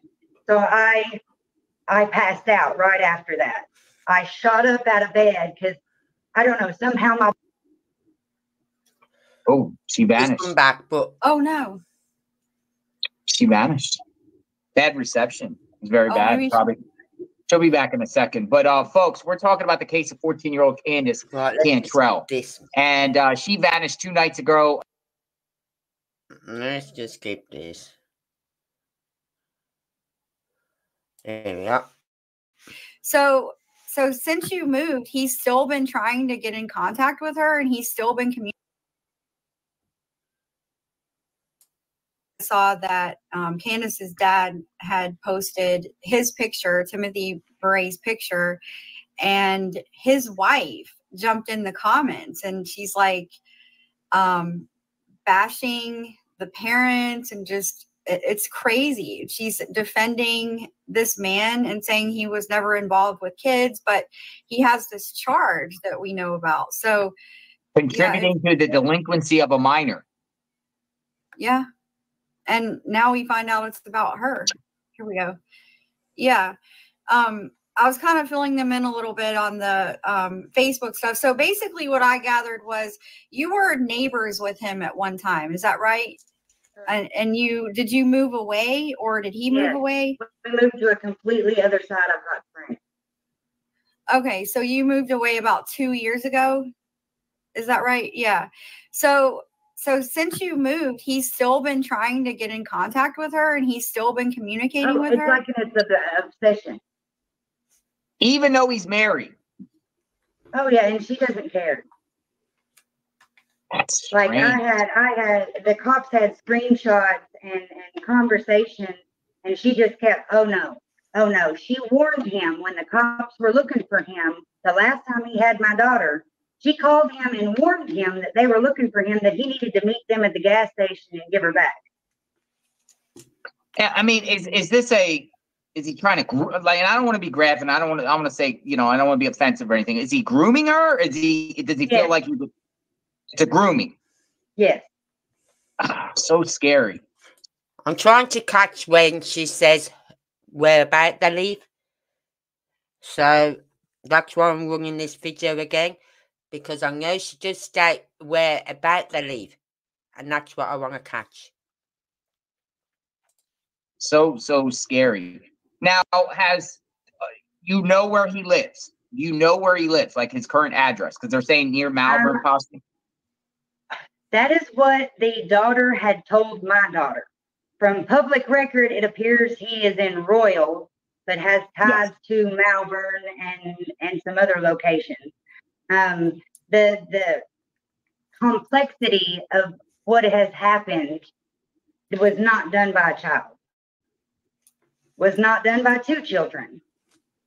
So I I passed out right after that. I shot up out of bed because I don't know, somehow my Oh, she vanished. Come back, but oh no. She vanished. Bad reception. It's very oh, bad. Probably She'll be back in a second. But uh, folks, we're talking about the case of 14 year old Candace right, Cantrell. And uh, she vanished two nights ago. Let's just skip this. There we go. So so since you moved, he's still been trying to get in contact with her and he's still been communicating saw that um, Candace's dad had posted his picture, Timothy Bray's picture, and his wife jumped in the comments and she's like um, bashing the parents and just it's crazy. She's defending this man and saying he was never involved with kids, but he has this charge that we know about. So, contributing yeah, to the delinquency of a minor. Yeah, and now we find out it's about her. Here we go. Yeah. Um, I was kind of filling them in a little bit on the um, Facebook stuff. So basically, what I gathered was you were neighbors with him at one time. Is that right? And, and you did you move away or did he move away? We moved to a completely other side of Hot Springs. Okay, so you moved away about two years ago. Is that right? Yeah. So so since you moved, he's still been trying to get in contact with her, and he's still been communicating oh, with it's her. It's like it's an obsession. Even though he's married. Oh yeah, and she doesn't care. That's like I had, I had the cops had screenshots and, and conversations, and she just kept, oh no, oh no. She warned him when the cops were looking for him the last time he had my daughter. She called him and warned him that they were looking for him, that he needed to meet them at the gas station and give her back. I mean, is is this a is he trying to like? And I don't want to be graphic. I don't want to. I want to say, you know, I don't want to be offensive or anything. Is he grooming her? Is he? Does he yes. feel like he? It's a grooming. Yes. so scary. I'm trying to catch when she says we're about to leave. So that's why I'm running this video again because I know she just state we're about to leave, and that's what I want to catch. So so scary. Now, has uh, you know where he lives? You know where he lives, like his current address, because they're saying near Malvern, um, possibly. That is what the daughter had told my daughter. From public record, it appears he is in Royal, but has ties yes. to Malvern and and some other locations. Um, the the complexity of what has happened was not done by a child was not done by two children.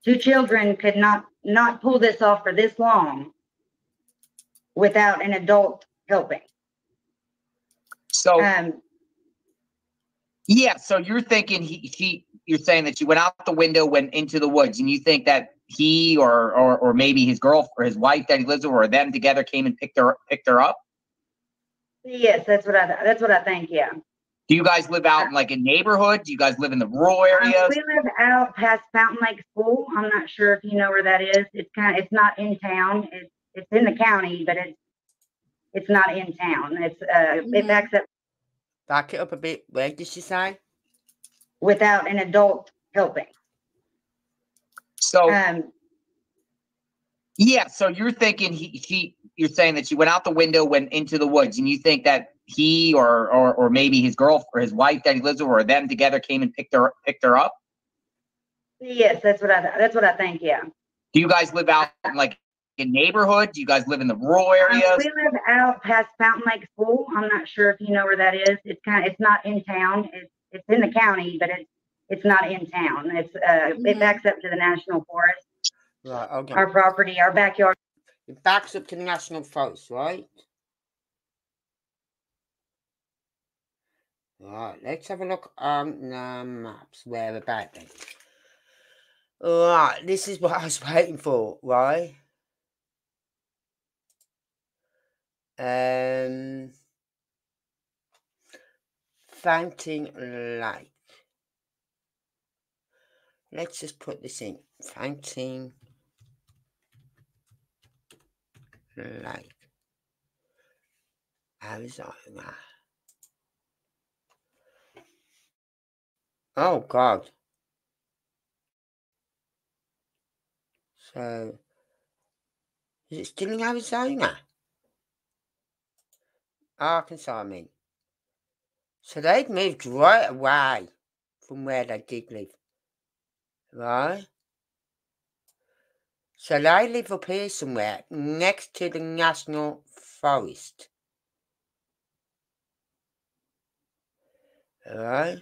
Two children could not not pull this off for this long without an adult helping. So um, yeah, so you're thinking he she you're saying that she went out the window, went into the woods, and you think that he or or or maybe his girl or his wife that he lives with or them together came and picked her picked her up? Yes, that's what I that's what I think, yeah. Do you guys live out in like a neighborhood? Do you guys live in the rural um, areas? Um, we live out past Fountain Lake School. I'm not sure if you know where that is. It's kind of it's not in town. It's it's in the county, but it's it's not in town. It's uh mm-hmm. it backs up. Back it up a bit. Where did she say? Without an adult helping. So um yeah, so you're thinking he she you're saying that she went out the window, went into the woods, and you think that he or or or maybe his girl or his wife that he lives with or them together came and picked her picked her up? Yes, that's what I that's what I think. Yeah. Do you guys live out in like a neighborhood? Do you guys live in the rural areas? Um, we live out past Fountain Lake School. I'm not sure if you know where that is. It's kind of it's not in town. It's it's in the county, but it's it's not in town. It's uh mm-hmm. it backs up to the national forest. Right. Okay. Our property, our backyard. It backs up to the national forest, right? Right, let's have a look on the maps. Where about then? Right, this is what I was waiting for, right? Um, Fountain Lake. Let's just put this in. Fountain Lake. Arizona. Oh God. So, is it still in Arizona? Arkansas, I mean. So they've moved right away from where they did live. Right? So they live up here somewhere next to the National Forest. Right?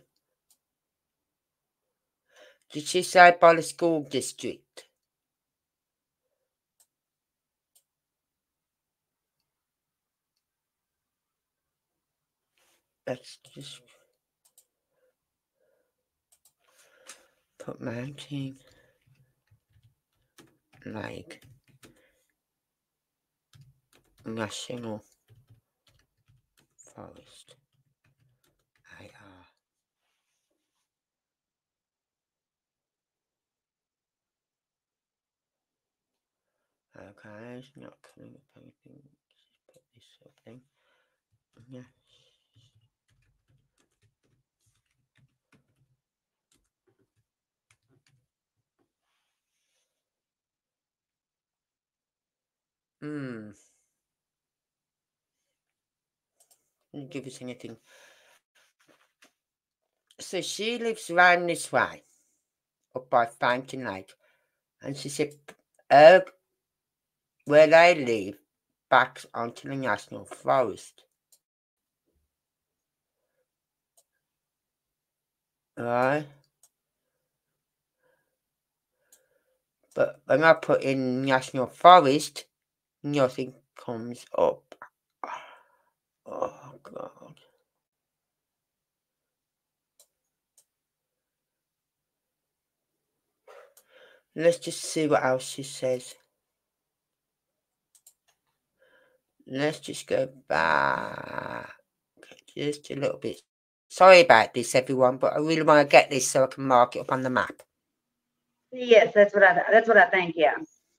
Did she say by the school district? Let's just put mounting like National Forest IR. Uh, okay, it's not coming up anything. Just put this up then. Yes. Hmm. Didn't give us anything. So she lives round this way, up by Fountain Lake. And she said, uh, where they live backs onto the National Forest. Right? But when I put in National Forest, nothing comes up. Oh, God. Let's just see what else she says. Let's just go back just a little bit. Sorry about this, everyone, but I really want to get this so I can mark it up on the map. Yes, that's what I. That's what I think. Yeah.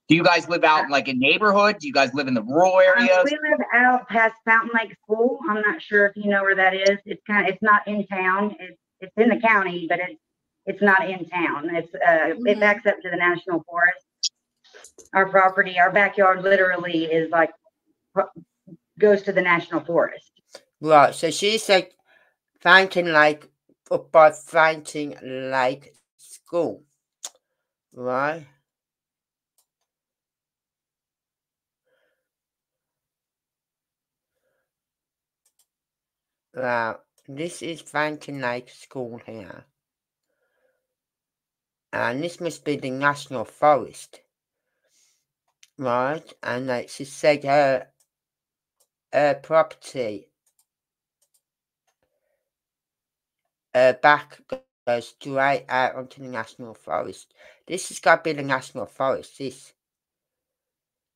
Do you guys live out in like in neighborhood? Do you guys live in the rural areas? Um, we live out past Fountain Lake School. I'm not sure if you know where that is. It's kind of. It's not in town. It's it's in the county, but it's it's not in town. It's uh, mm-hmm. it backs up to the national forest. Our property, our backyard, literally is like goes to the national forest. Right. So she said Fountain Lake up by Fountain Lake School. Right. Now, this is Fountain Lake School here. And this must be the National Forest. Right, and like she said her uh, property uh, back goes straight out onto the National Forest. This has got to be the National Forest, this.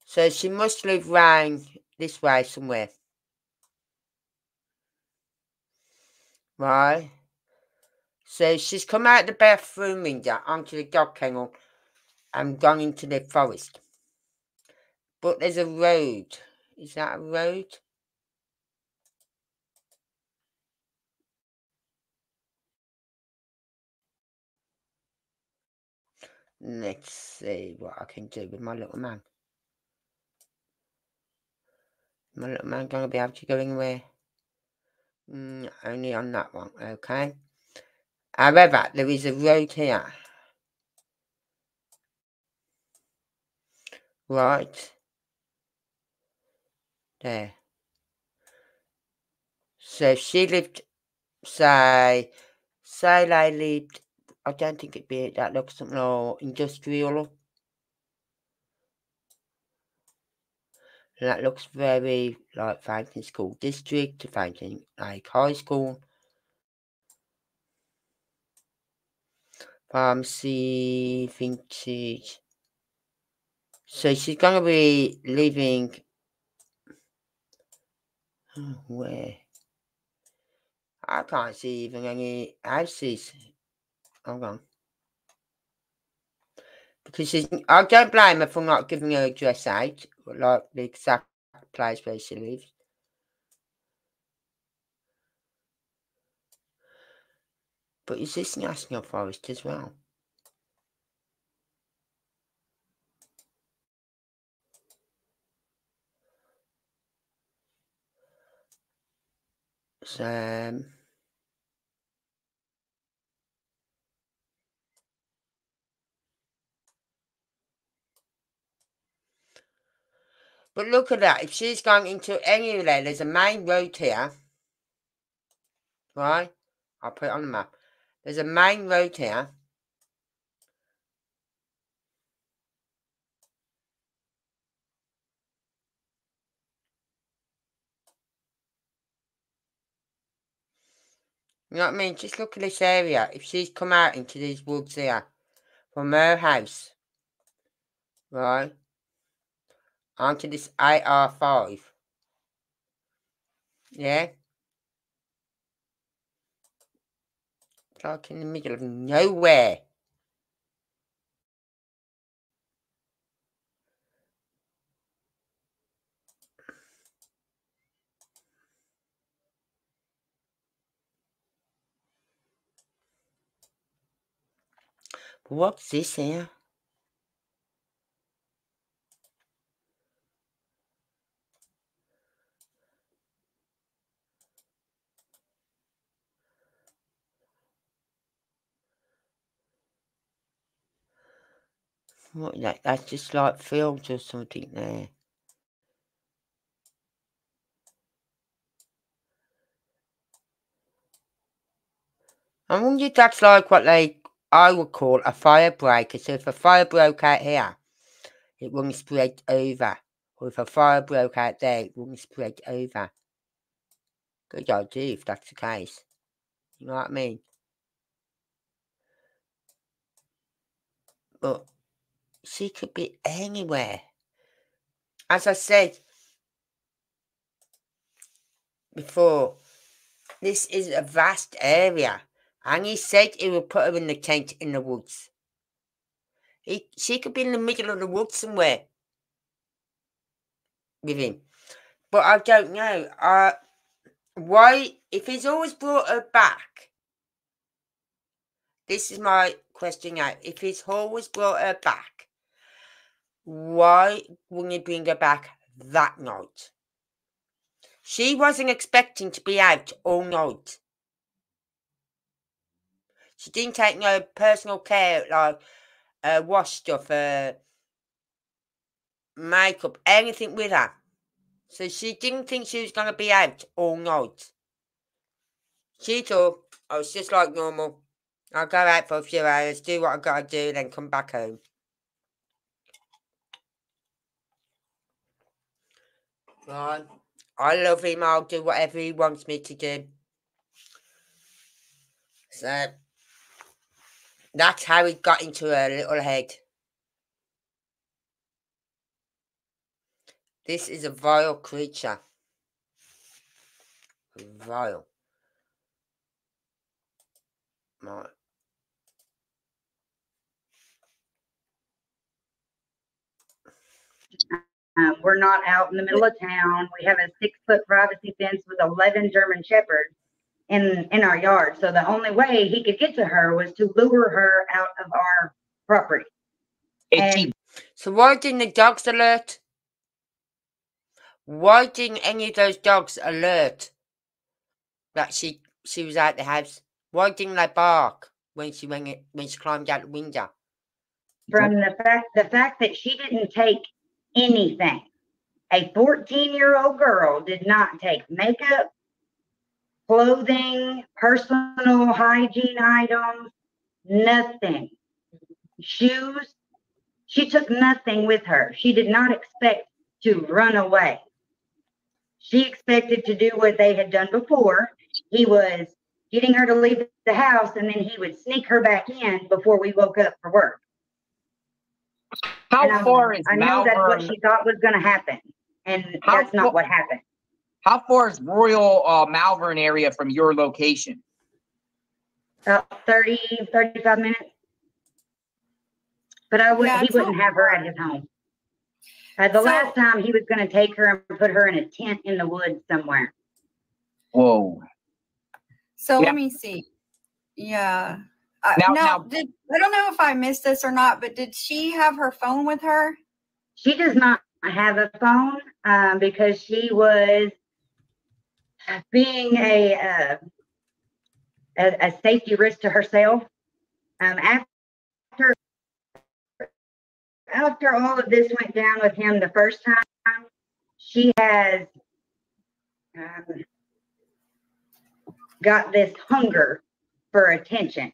So she must live round this way somewhere. Right. So she's come out the bathroom window onto the dog kennel and gone into the forest. But there's a road. Is that a road? Let's see what I can do with my little man. My little man gonna be able to go anywhere? Mm, only on that one, okay. However, there is a road here. Right. There. So she lived, say, say they lived I don't think it'd be that looks something more industrial. That looks very like Fountain School District to Fountain Lake High School. Pharmacy, vintage. So she's gonna be living where? I can't see even any houses Hold on. Because I don't blame her for not giving her address out, like the exact place where she lives. But is this National Forest as well? So, um, But look at that. If she's going into any of there, there's a main road here. Right? I'll put it on the map. There's a main road here. You know what I mean? Just look at this area. If she's come out into these woods here from her house, right? onto this IR5. Yeah? It's like in the middle of nowhere. What's this here? What that? That's just like films or something there. I wonder if that's like what they I would call a fire breaker. So if a fire broke out here, it wouldn't spread over. Or if a fire broke out there, it wouldn't spread over. Good idea if that's the case. You know what I mean? But she could be anywhere. As I said before, this is a vast area. And he said he would put her in the tent in the woods. He, she could be in the middle of the woods somewhere with him. But I don't know. Uh, why, if he's always brought her back, this is my question out. If he's always brought her back, why wouldn't he bring her back that night? She wasn't expecting to be out all night. She didn't take no personal care like uh, wash stuff, uh, makeup, anything with her. So she didn't think she was going to be out all night. She thought, oh, it's just like normal. I'll go out for a few hours, do what i got to do, then come back home. I love him. I'll do whatever he wants me to do. So, that's how he got into her little head. This is a vile creature. Vile. Right. Um, we're not out in the middle of town. We have a six foot privacy fence with 11 German Shepherds in in our yard. So the only way he could get to her was to lure her out of our property. And, so why didn't the dogs alert? Why didn't any of those dogs alert that she she was out the house? Why didn't they bark when she went when she climbed out the window? From the fact the fact that she didn't take anything. A 14 year old girl did not take makeup, clothing, personal hygiene items, nothing. Shoes. She took nothing with her. She did not expect to run away. She expected to do what they had done before. He was getting her to leave the house and then he would sneak her back in before we woke up for work. How far is I know that's what she thought was going to happen, and that's not what happened. How far is Royal uh, Malvern area from your location? About 30, 35 minutes. But I would, yeah, he wouldn't have her at his home. Uh, the so, last time he was going to take her and put her in a tent in the woods somewhere. Whoa. So yeah. let me see. Yeah. Uh, now, now, now, did I don't know if I missed this or not, but did she have her phone with her? She does not have a phone um, because she was being a, uh, a, a safety risk to herself. Um, after after all of this went down with him the first time, she has um, got this hunger for attention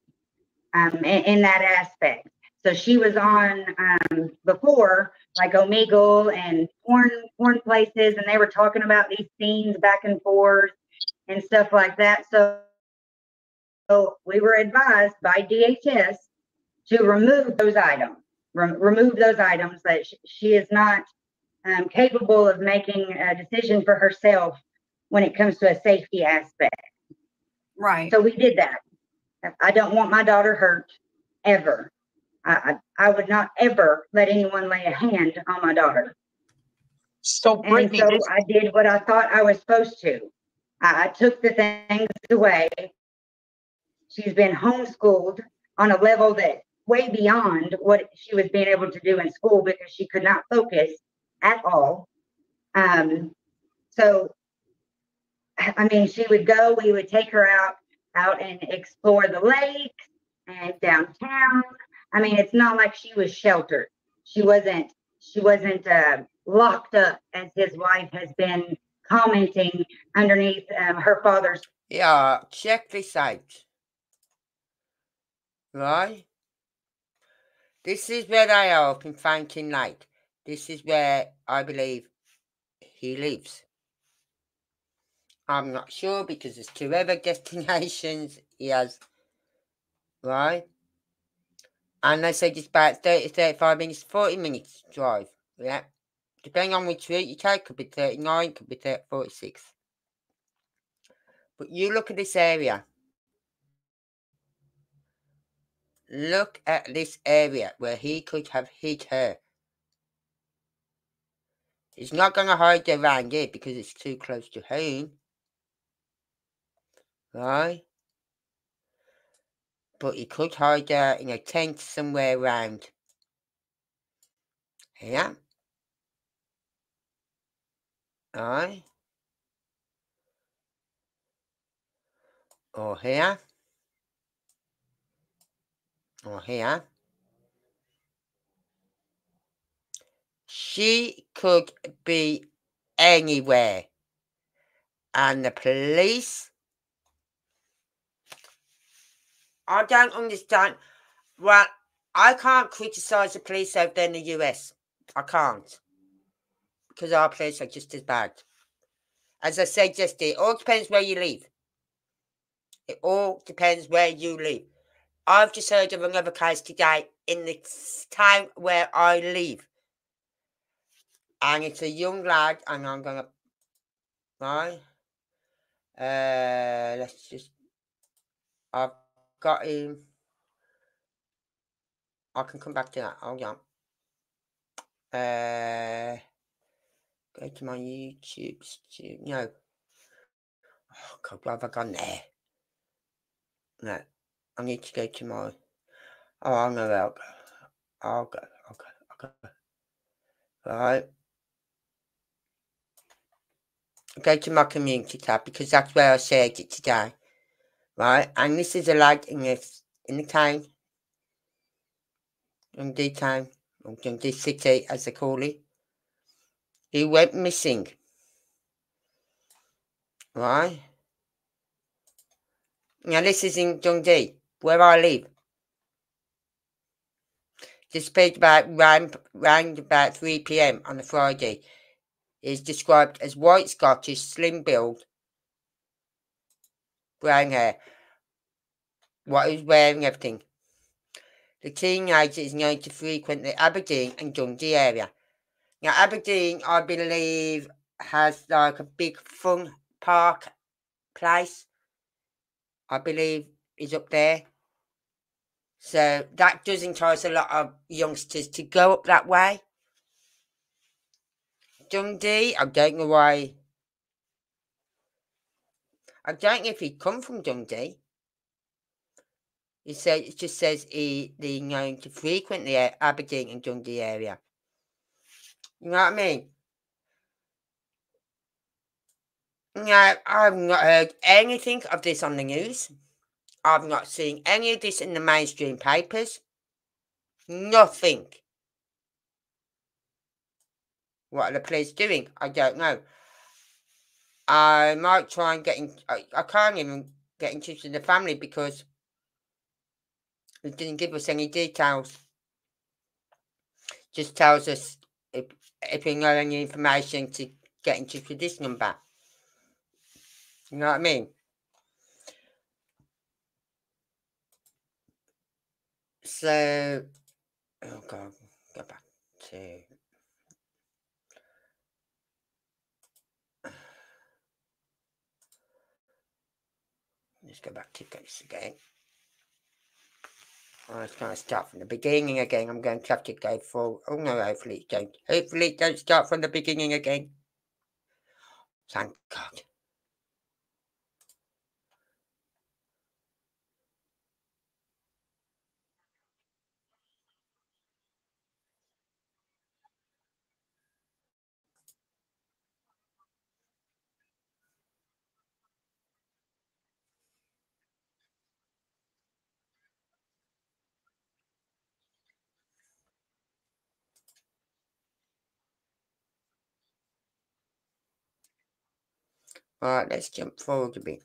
um, in, in, that aspect. So she was on um, before, like Omegle and porn porn places, and they were talking about these scenes back and forth and stuff like that. So, so we were advised by DHS to remove those items, re- remove those items that sh- she is not um, capable of making a decision for herself when it comes to a safety aspect. Right. So we did that. I don't want my daughter hurt ever. I, I, I would not ever let anyone lay a hand on my daughter. So, Brittany, and so this- I did what I thought I was supposed to. I, I took the things away. She's been homeschooled on a level that way beyond what she was being able to do in school because she could not focus at all. Um, so, I mean, she would go, we would take her out, out and explore the lake and downtown. I mean, it's not like she was sheltered. She wasn't, she wasn't uh, locked up as his wife has been commenting underneath um, her father's. Yeah, check this out. Right? This is where they are up in Fountain Lake. This is where I believe he lives. I'm not sure because there's two other destinations he has. Right? And they said it's about 30, 35 minutes, 40 minutes drive. Yeah. Depending on which route you take, could be 39, could be 30, 46. But you look at this area. Look at this area where he could have hit her. He's not going to hide around here because it's too close to home. Right? But he could hide uh, in a tent somewhere around. Yeah. Right. Or here. Or here. She could be anywhere. And the police. I don't understand. Well, I can't criticize the police over there in the US. I can't. Because our police are just as bad. As I said just it all depends where you live. It all depends where you live. I've just heard of another case today in the town where I live and it's a young lad, and I'm gonna right. Uh, let's just. I've got him. I can come back to that. Hold on. Uh, go to my YouTube. No. Oh God, what have I gone there? No, I need to go to my. Oh, I know I'll go. I'll go. I'll go. I'll go. Right go to my community tab because that's where I shared it today. Right, and this is a light in this in the town. Dundee town, or Dundee city as they call it. He went missing. Right? Now this is in Dundee, where I live. Disappeared about round, round about 3 p.m. on a Friday is described as white Scottish, slim build, brown hair. What is wearing everything. The teenager is known to frequent the Aberdeen and Dundee area. Now, Aberdeen, I believe, has like a big fun park place. I believe is up there. So that does entice a lot of youngsters to go up that way. Dundee. I don't know why. I don't know if he'd come from Dundee. It says it just says he known to frequent the Aberdeen and Dundee area. You know what I mean? Now, I've not heard anything of this on the news. I've not seen any of this in the mainstream papers. Nothing. What are the police doing? I don't know. I might try and get in. I, I can't even get in touch with the family because it didn't give us any details. Just tells us if, if we know any information to get in touch with this number. You know what I mean? So, oh God, go back to Let's go back to this again. I was trying to start from the beginning again. I'm going to have to go for. Oh no, hopefully it don't. Hopefully it don't start from the beginning again. Thank God. Alright, let's jump forward a bit.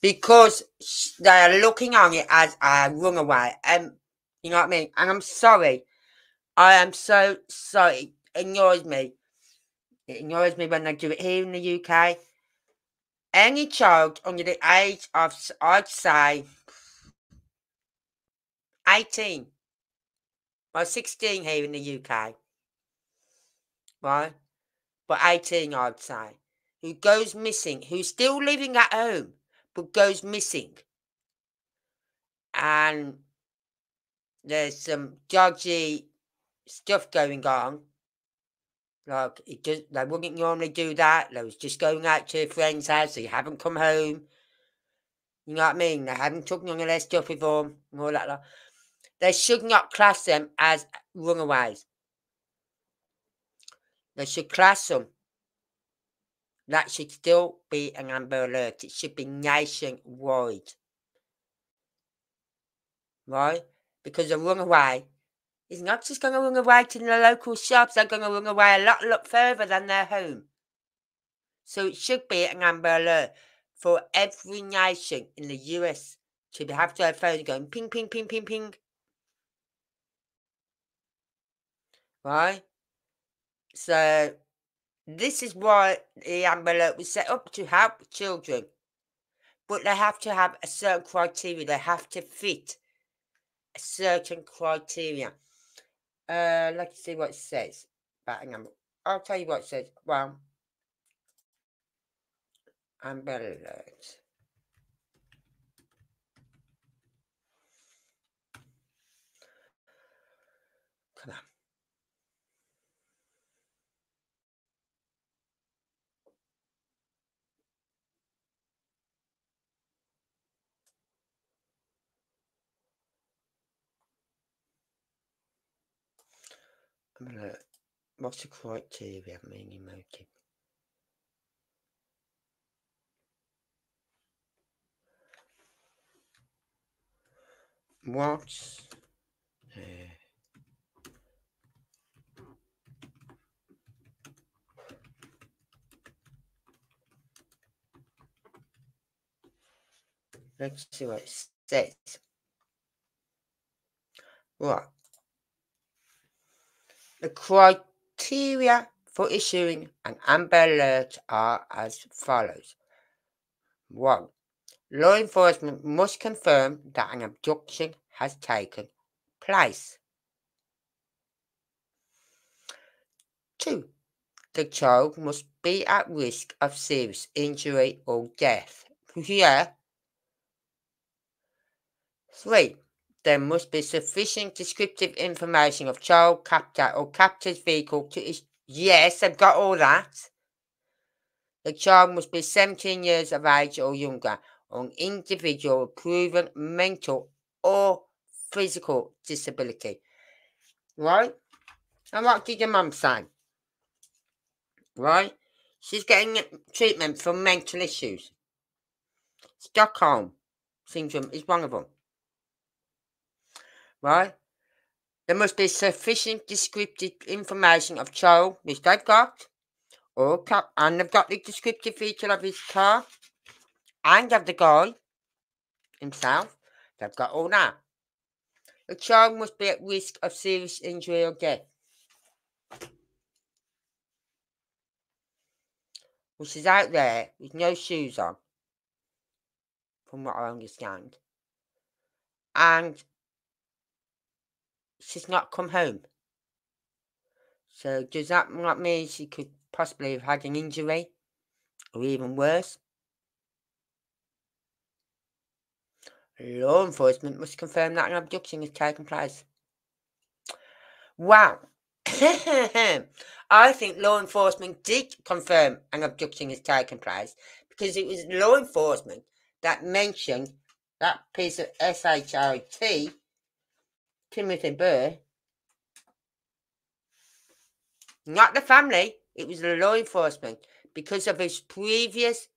Because they are looking on it as a runaway. Um, you know what I mean? And I'm sorry. I am so sorry. It annoys me. It annoys me when they do it here in the UK. Any child under the age of, I'd say, 18 or 16 here in the UK, right? But 18, I'd say, who goes missing, who's still living at home, but goes missing. And there's some dodgy stuff going on. Like it does, they wouldn't normally do that. They was just going out to a friend's house. They haven't come home. You know what I mean? They haven't took none of their stuff with them and all that. They should not class them as runaways. They should class them that should still be an Amber Alert. It should be nationwide. Right? Because a runaway is not just going to run away to the local shops, they're going to run away a lot, lot further than their home. So it should be an Amber Alert for every nation in the US to have their phone going ping, ping, ping, ping, ping. Right? So this is why the Amber Alert was set up to help children. But they have to have a certain criteria. They have to fit a certain criteria. Uh, let's see what it says about an Amber Alert. I'll tell you what it says. Well, Amber Alert. I'm gonna. What's the criteria of being emotive? What's uh, Let's see what it says. Right. The criteria for issuing an Amber Alert are as follows. 1. Law enforcement must confirm that an abduction has taken place. 2. The child must be at risk of serious injury or death. Yeah. 3 there must be sufficient descriptive information of child captor or captor's vehicle to yes i've got all that. The child must be 17 years of age or younger or an individual with proven mental or physical disability. Right? And what did your mum say? Right? She's getting treatment for mental issues. Stockholm syndrome is one of them right? There must be sufficient descriptive information of child, which they've got, or and they've got the descriptive feature of his car, and of the guy himself. They've got all that. The child must be at risk of serious injury or death. Which is out there with no shoes on. from what I understand. And she's not come home. So does that not mean she could possibly have had an injury? Or even worse? Law enforcement must confirm that an abduction has taken place. Wow. I think law enforcement did confirm an abduction has taken place because it was law enforcement that mentioned that piece of SHIT, Timothy Burr, not the family, it was the law enforcement because of his previous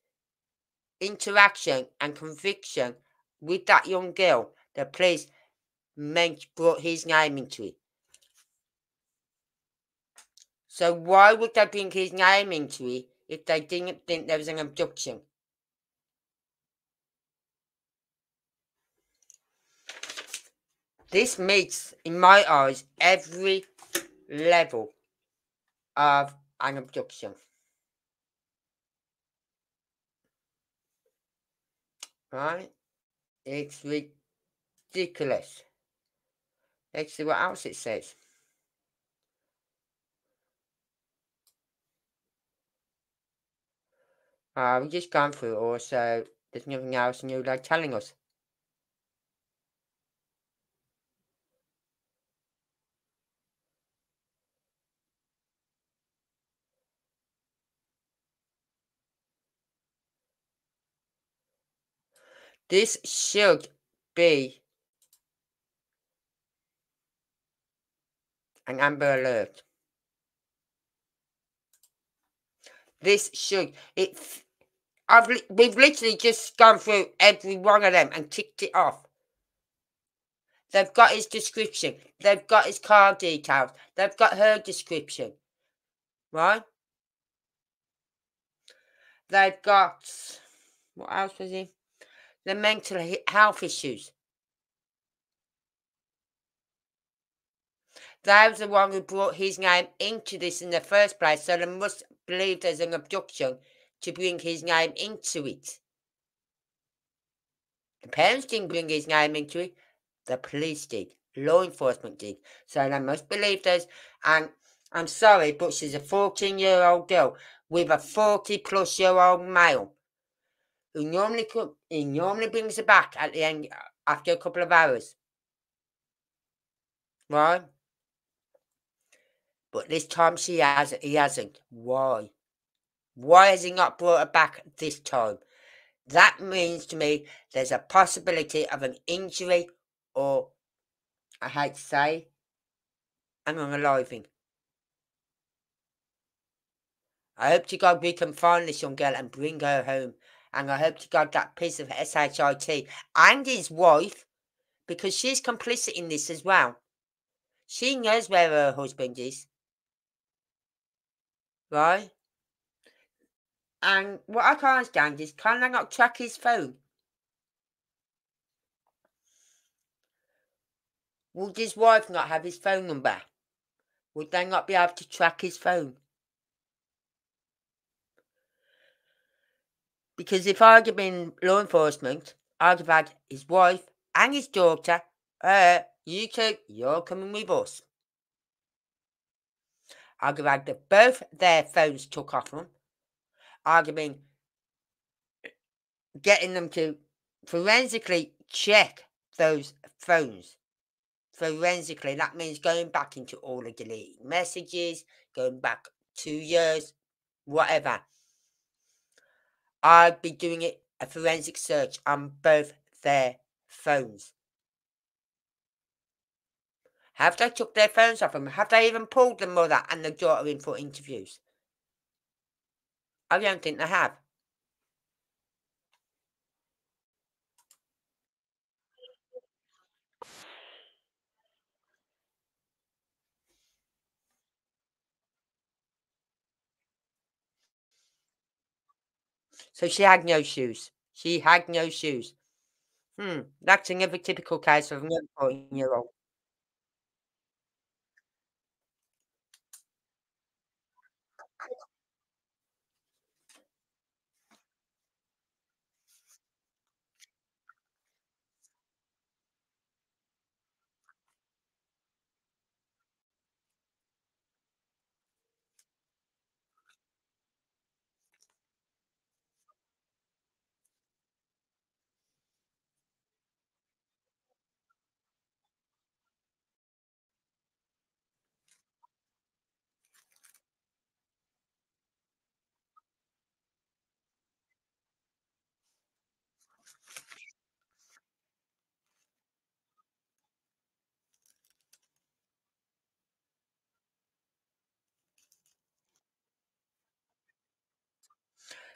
interaction and conviction with that young girl. The police meant brought his name into it. So why would they bring his name into it if they didn't think there was an abduction? This meets, in my eyes, every level of an abduction. Right? It's ridiculous. Let's see what else it says. Uh, we just gone through it all, so there's nothing else new like telling us. This should be an Amber Alert. This should it. I've we've literally just gone through every one of them and ticked it off. They've got his description. They've got his car details. They've got her description. Right? They've got what else was he? The mental health issues. They was the one who brought his name into this in the first place, so they must believe there's an abduction to bring his name into it. The parents didn't bring his name into it, the police did, law enforcement did. So they must believe there's, and I'm sorry, but she's a 14 year old girl with a 40 plus year old male who normally he normally brings her back at the end uh, after a couple of hours. Right? But this time she has he hasn't. Why? Why has he not brought her back this time? That means to me there's a possibility of an injury or I hate to say an unaliving. I hope to God we can find this young girl and bring her home and I hope to God that piece of SHIT and his wife, because she's complicit in this as well. She knows where her husband is. Right? And what I can't understand is can they not track his phone? Would his wife not have his phone number? Would they not be able to track his phone? Because if I'd have been law enforcement, I'd have had his wife and his daughter, uh, you two, you're coming with us. I'd have had the, both their phones took off them. I'd have been getting them to forensically check those phones. Forensically, that means going back into all the deleted messages, going back two years, whatever. I'd be doing it a forensic search on both their phones. Have they took their phones off them? Have they even pulled the mother and the daughter in for interviews? I don't think they have. So she had no shoes. She had no shoes. Hmm, that's another typical case of a 14 year old.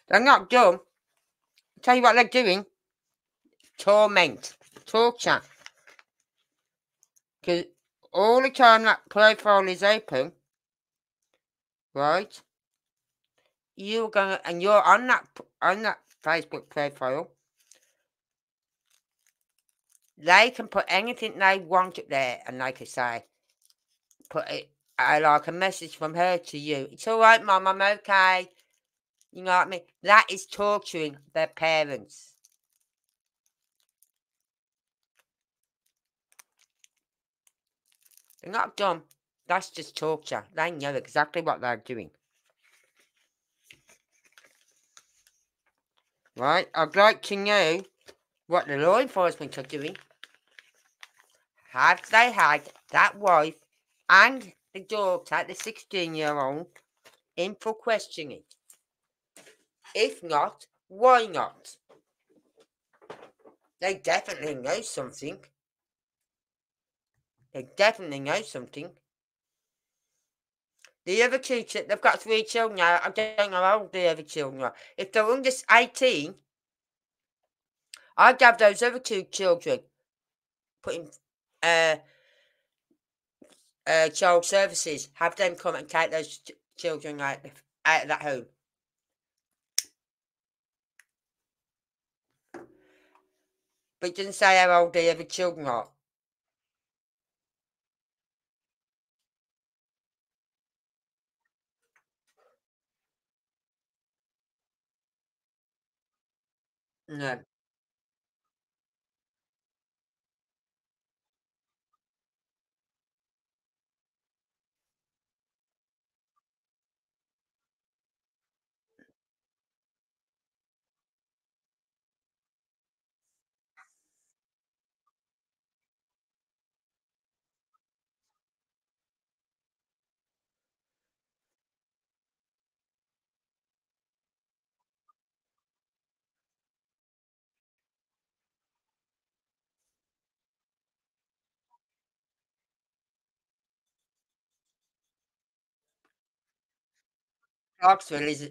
They're not dumb. Tell you what they're doing. Torment. Torture. Because all the time that profile is open, right? You're gonna and you're on that on that Facebook profile. They can put anything they want up there, and like I say, put it. I like a message from her to you. It's all right, mum. I'm okay. You know what I mean? That is torturing their parents. They're not dumb. That's just torture. They know exactly what they're doing. Right? I'd like to know what the law enforcement are doing. Have they had that wife and the daughter, the 16 year old, in for questioning? If not, why not? They definitely know something. They definitely know something. The other two, they've got three children now. I don't know how old the other children are. If they're under 18, I'd have those other two children put in uh, uh, child services, have them come and take those ch children out, out of that home. But it doesn't say how old the other children are. No. Clarksville is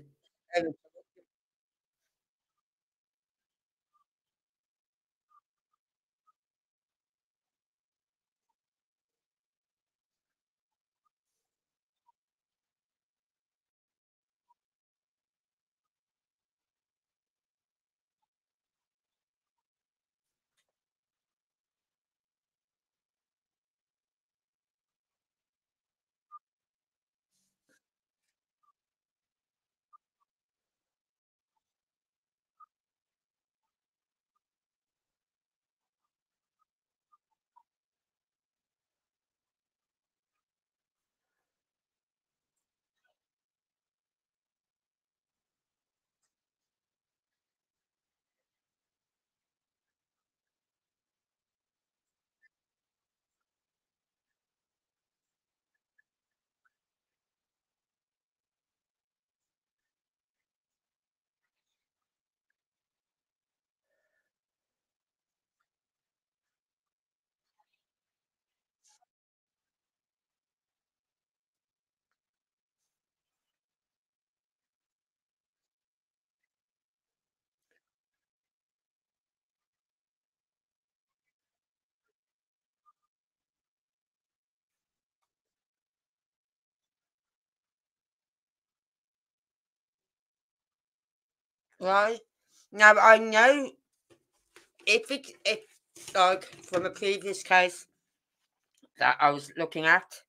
Right. Now I know if it if like from a previous case that I was looking at,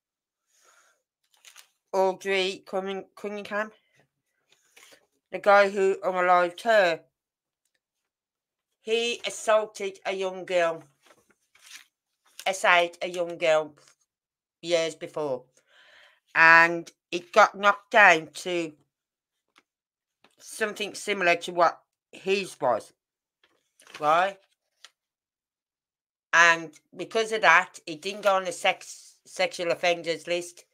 Audrey Cunningham, the guy who unalived her, he assaulted a young girl, assaulted a young girl years before, and it got knocked down to something similar to what his was, right? And because of that, it didn't go on the sex sexual offenders list,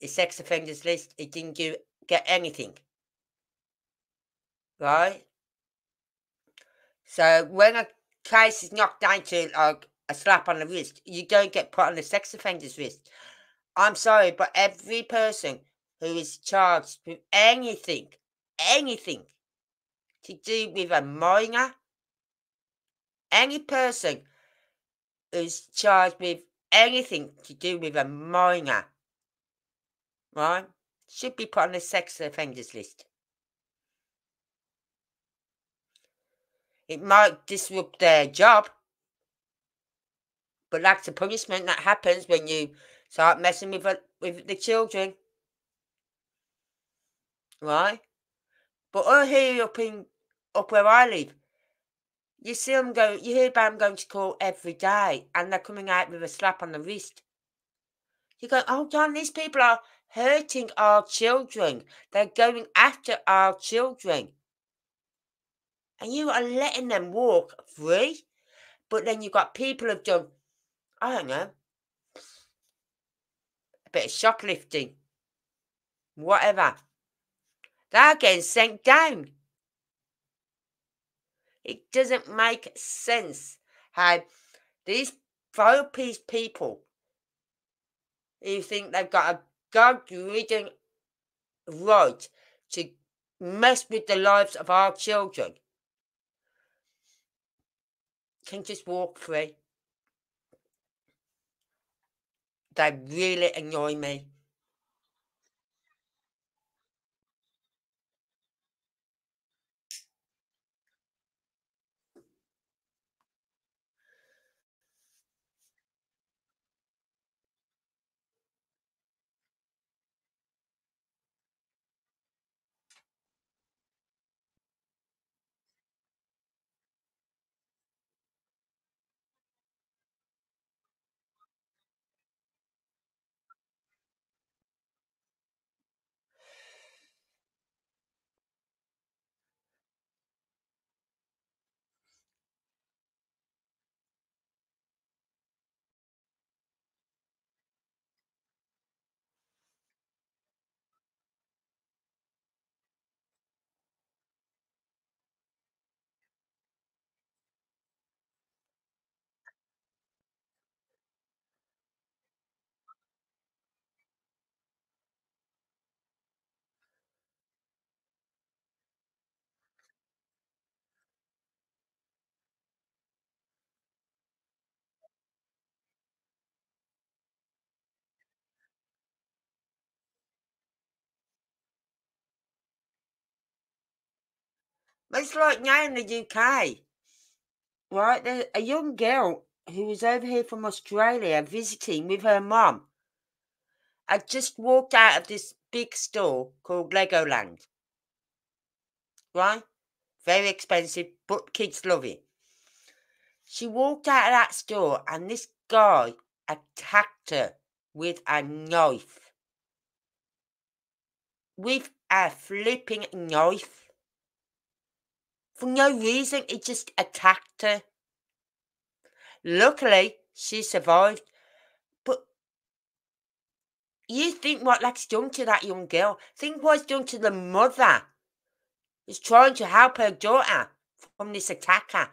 the sex offenders list. It didn't do, get anything, right? So when a case is knocked down to like a slap on the wrist, you don't get put on the sex offenders list. I'm sorry, but every person who is charged with anything anything to do with a minor, any person who's charged with anything to do with a minor, right, should be put on the sex offenders list. It might disrupt their job, but that's a punishment that happens when you start messing with, with the children. Right? But I hear up in up where I live, you see them go, you hear about them going to court every day and they're coming out with a slap on the wrist. You go, oh, John, these people are hurting our children. They're going after our children. And you are letting them walk free. But then you've got people who've done, I don't know, a bit of shoplifting, whatever. They're getting sent down. It doesn't make sense how these piece people who think they've got a God ridden right to mess with the lives of our children can just walk free. They really annoy me. It's like now in the UK, right? A young girl who was over here from Australia visiting with her mum. had just walked out of this big store called Legoland. Right? Very expensive, but kids love it. She walked out of that store and this guy attacked her with a knife. With a flipping knife. For no reason, it just attacked her. Luckily, she survived. But you think what that's done to that young girl. Think what's done to the mother who's trying to help her daughter from this attacker.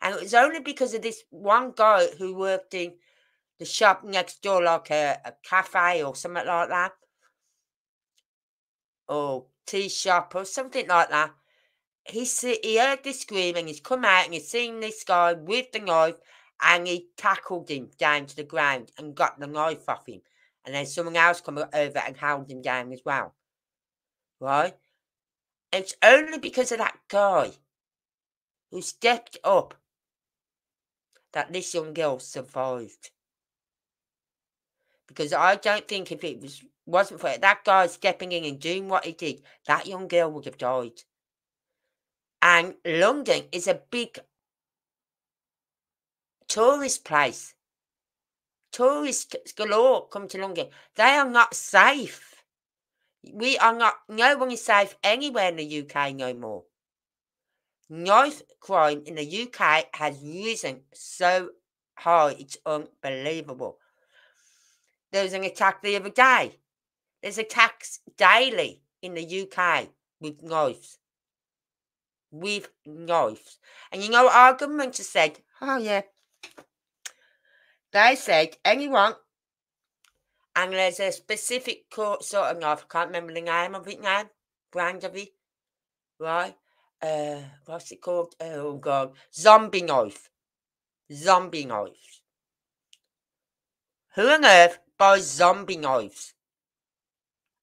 And it was only because of this one guy who worked in the shop next door, like a, a cafe or something like that. Or tea shop or something like that he see, he heard the scream and he's come out and he's seen this guy with the knife and he tackled him down to the ground and got the knife off him. And then someone else come over and held him down as well. Right? It's only because of that guy who stepped up that this young girl survived. Because I don't think if it was wasn't for that guy stepping in and doing what he did, that young girl would have died. And London is a big tourist place. Tourists galore come to London. They are not safe. We are not, no one is safe anywhere in the UK no more. Knife crime in the UK has risen so high, it's unbelievable. There was an attack the other day. There's attacks daily in the UK with knives with knives. And you know our government has said? Oh, yeah. They said anyone, and there's a specific sort of knife, I can't remember the name of it now, brand of it, right? uh, what's it called? Oh god, zombie knife. Zombie knives. Who on earth buys zombie knives?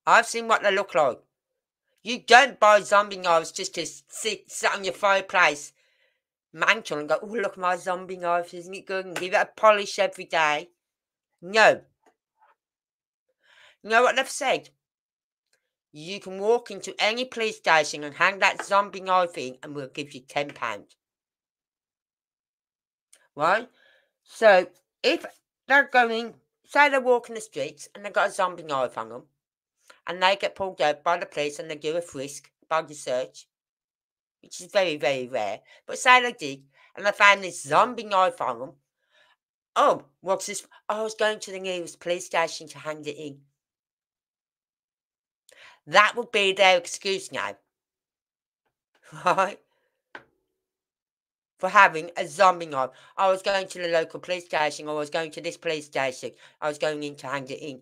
I've seen what they look like. You don't buy zombie knives just to sit, sit on your fireplace mantle and go, oh, look, my zombie knife, isn't it good? And give it a polish every day. No. You know what they've said? You can walk into any police station and hang that zombie knife in, and we'll give you £10. Right? So, if they're going, say they're walking the streets and they've got a zombie knife on them, and they get pulled out by the police and they do a frisk, body search, which is very, very rare. But say they did, and they found this zombie knife on them. Oh, what's this? Oh, I was going to the nearest police station to hand it in. That would be their excuse now. Right? For having a zombie knife. I was going to the local police station, or I was going to this police station. I was going in to hand it in.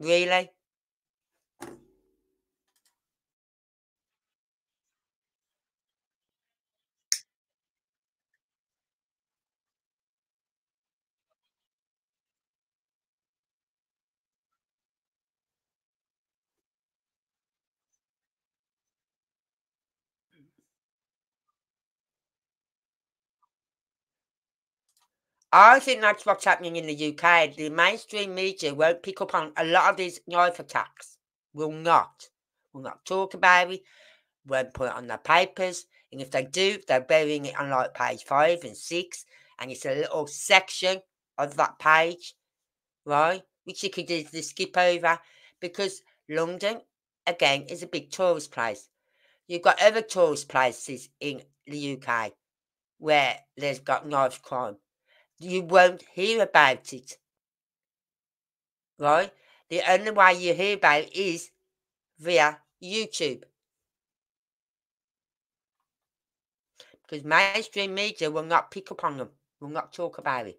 Really? I think that's what's happening in the UK. The mainstream media won't pick up on a lot of these knife attacks. Will not. Will not talk about it. Won't put it on their papers. And if they do, they're burying it on like page five and six. And it's a little section of that page, right? Which you could easily skip over because London, again, is a big tourist place. You've got other tourist places in the UK where there's got knife crime you won't hear about it. Right? The only way you hear about it is via YouTube. Because mainstream media will not pick up on them, will not talk about it.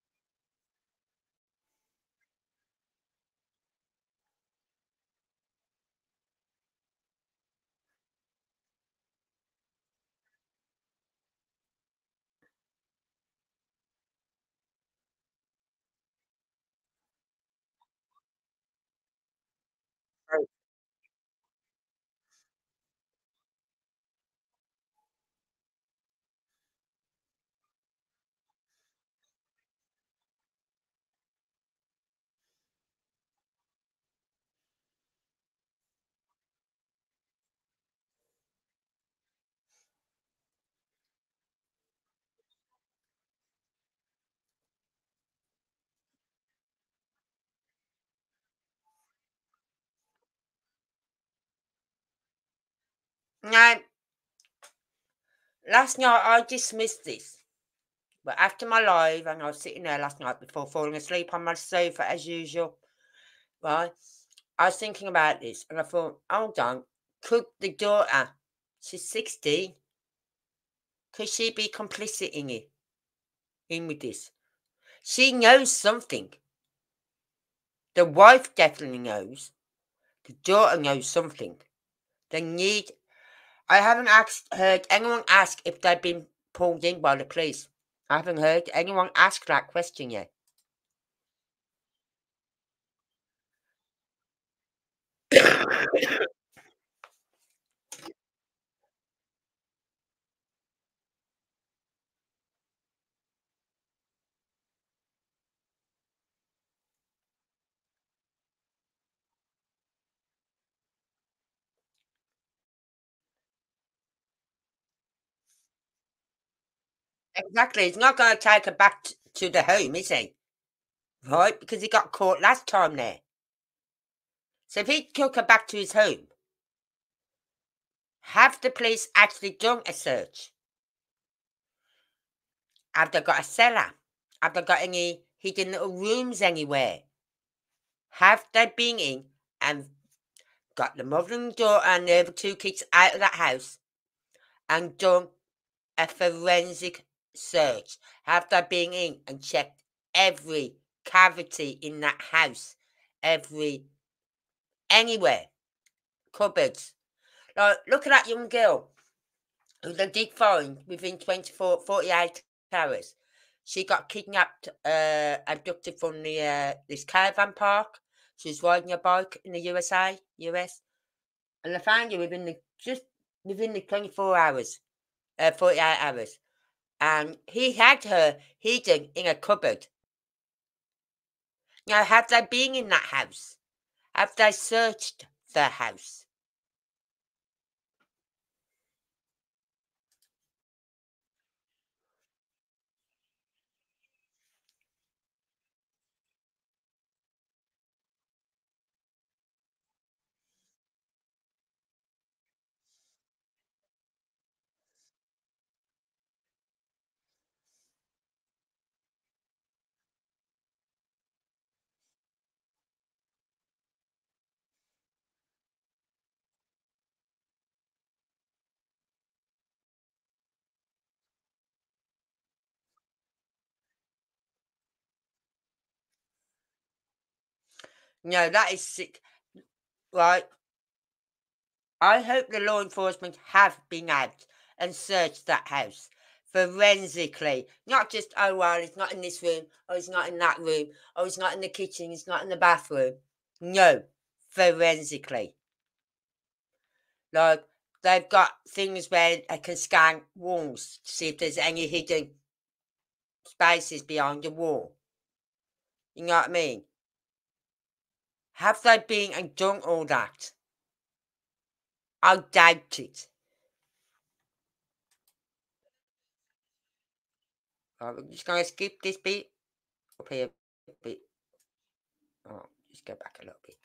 Now, last night I dismissed this. But after my live, and I was sitting there last night before falling asleep on my sofa as usual, right? I was thinking about this and I thought, hold on, could the daughter, she's 16, could she be complicit in it? In with this? She knows something. The wife definitely knows. The daughter knows something. They need I haven't asked, heard anyone ask if they've been pulled in by the police. I haven't heard anyone ask that question yet. Exactly. He's not going to take her back to the home, is he? Right? Because he got caught last time there. So if he took her back to his home, have the police actually done a search? Have they got a cellar? Have they got any hidden little rooms anywhere? Have they been in and got the mother and daughter and the other two kids out of that house and done a forensic search? after being in and checked every cavity in that house? Every anywhere? Cupboards. Like, look at that young girl who they did find within 24, 48 hours. She got kidnapped, uh, abducted from the uh, this caravan park. She was riding a bike in the USA, US, and they found her within the just within the 24 hours, uh, 48 hours. And he had her hidden in a cupboard. Now, have they been in that house? Have they searched the house? No, that is sick. Right. I hope the law enforcement have been out and searched that house forensically. Not just, oh, well, it's not in this room, or it's not in that room, or it's not in the kitchen, it's not in the bathroom. No, forensically. Like, they've got things where they can scan walls to see if there's any hidden spaces behind the wall. You know what I mean? Have they been and done all that? I doubt it. I'm just going to skip this bit up here a bit. Oh, just go back a little bit.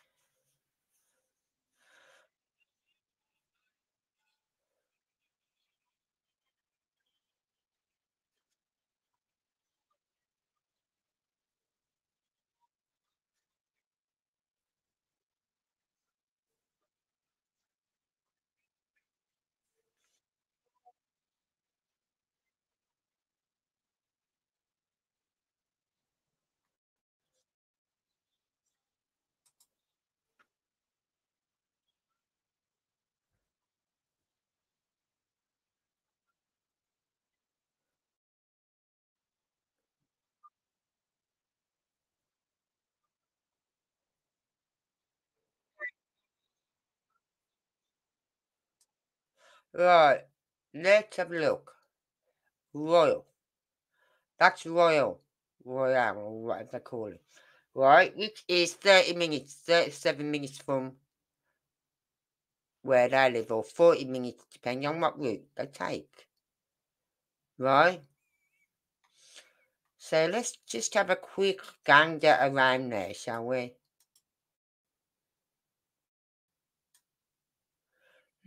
Right, let's have a look. Royal. That's Royal. Royal, or whatever they call it. Right, which is 30 minutes, 37 minutes from where they live, or 40 minutes, depending on what route they take. Right? So let's just have a quick gander around there, shall we?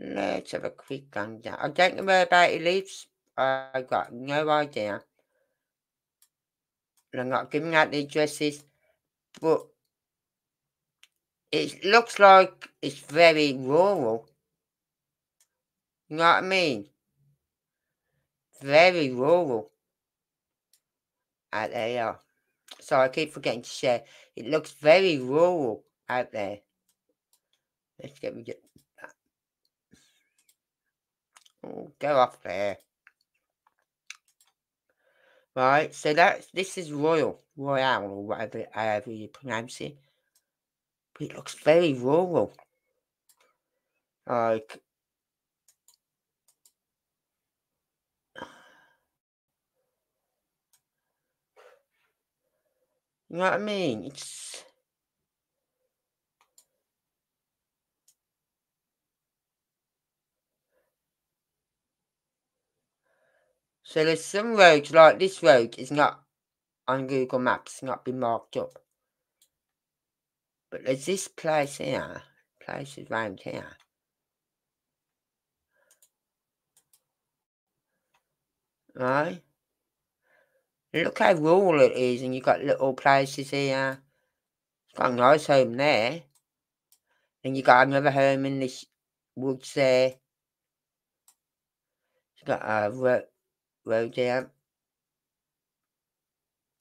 Let's have a quick gander. I don't know where about he lives. I got no idea. I'm not giving out the addresses, but it looks like it's very rural. You know what I mean? Very rural. Out there, yeah. So I keep forgetting to share. It looks very rural out there. Let's get rid of Oh, go off there. Right, so that's this is Royal, Royale, or whatever however you pronounce it. But it looks very rural. Like You know what I mean? It's So there's some roads like this road is not on Google Maps, not been marked up. But there's this place here, places around here. Right? Look how rural it is, and you've got little places here. It's got a nice home there. And you got another home in this woods there. It's got a road, there.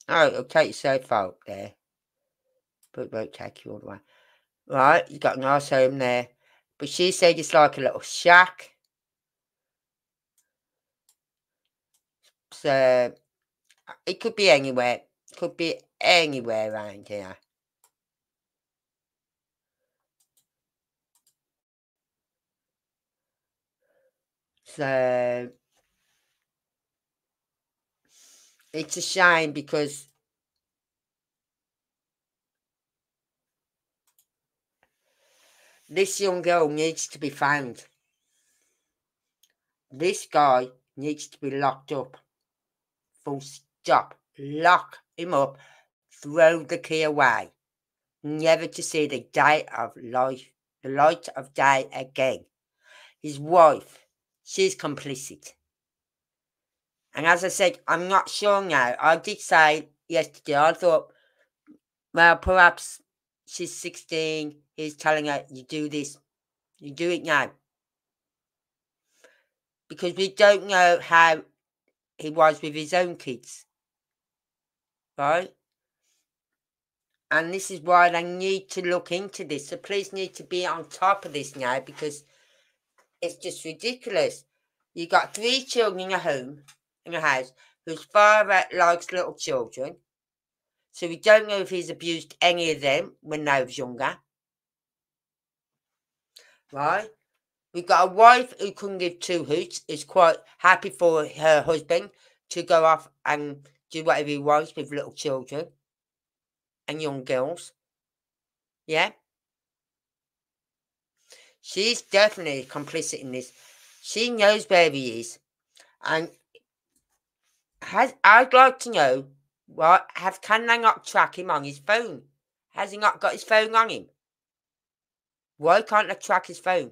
Oh, it'll take you so far up there. But it won't take you all the way. Right, you got a nice home there. But she said it's like a little shack. So it could be anywhere. Could be anywhere around here. So it's a shame because this young girl needs to be found. This guy needs to be locked up. Full stop. Lock him up. Throw the key away. Never to see the day of life, the light of day again. His wife, she's complicit. And as I said, I'm not sure now. I did say yesterday, I thought, well, perhaps she's 16. He's telling her, you do this. You do it now. Because we don't know how he was with his own kids. Right? And this is why they need to look into this. The police need to be on top of this now because it's just ridiculous. You got three children in a home in house whose father likes little children. So we don't know if he's abused any of them when they was younger. Right? We've got a wife who couldn't give two hoots, is quite happy for her husband to go off and do whatever he wants with little children and young girls. Yeah? She's definitely complicit in this. She knows where he is. And has I'd like to know what have can they not track him on his phone? Has he not got his phone on him? Why can't they track his phone?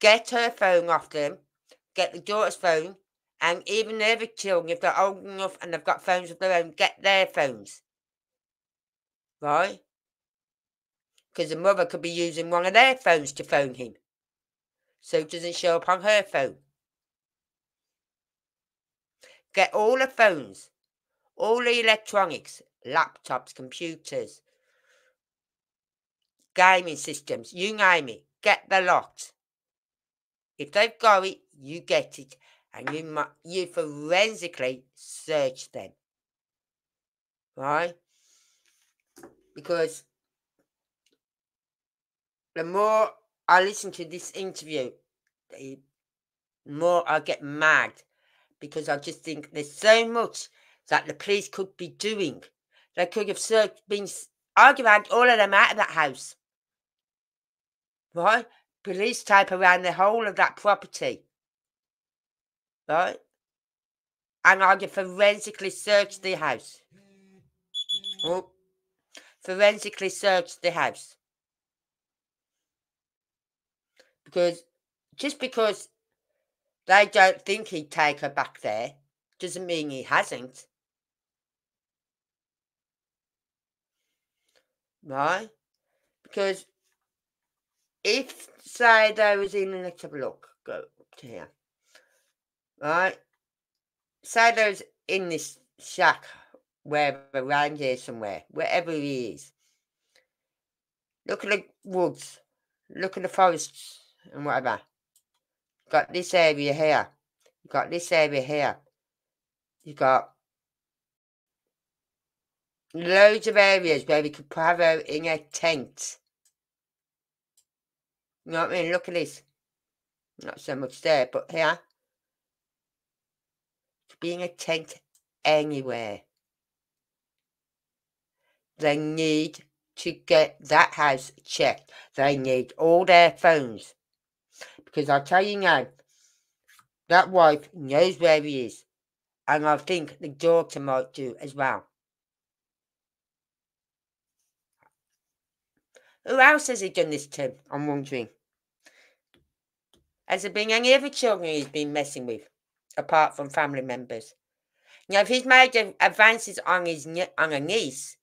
Get her phone off them, get the daughter's phone, and even the other children, if they're old enough and they've got phones of their own, get their phones. Right? Because the mother could be using one of their phones to phone him. So it doesn't show up on her phone. Get all the phones, all the electronics, laptops, computers, gaming systems, you name it. Get the lot. If they've got it, you get it. And you, you forensically search them. Right? Because the more I listen to this interview, the more I get mad because I just think there's so much that the police could be doing. They could have searched, been arguing all of them out of that house. Right? Police type around the whole of that property. Right? And I could forensically search the house. Oh, forensically search the house. Because just because they don't think he'd take her back there. Doesn't mean he hasn't. Right? Because if, say, they was in, let's have a look, go up to here. Right? Say there's in this shack, wherever, around here somewhere, wherever he is. Look at the woods. Look at the forests and whatever got this area here. You've got this area here. You've got loads of areas where we could have her in a tent. You know what I mean? Look at this. Not so much there, but here. Being a tent anywhere. They need to get that house checked. They need all their phones. Because I'll tell you now, that wife knows where he is. And I think the daughter might do as well. Who else has he done this to? I'm wondering. Has there been any other children he's been messing with, apart from family members? Now, if he's made advances on his on a niece,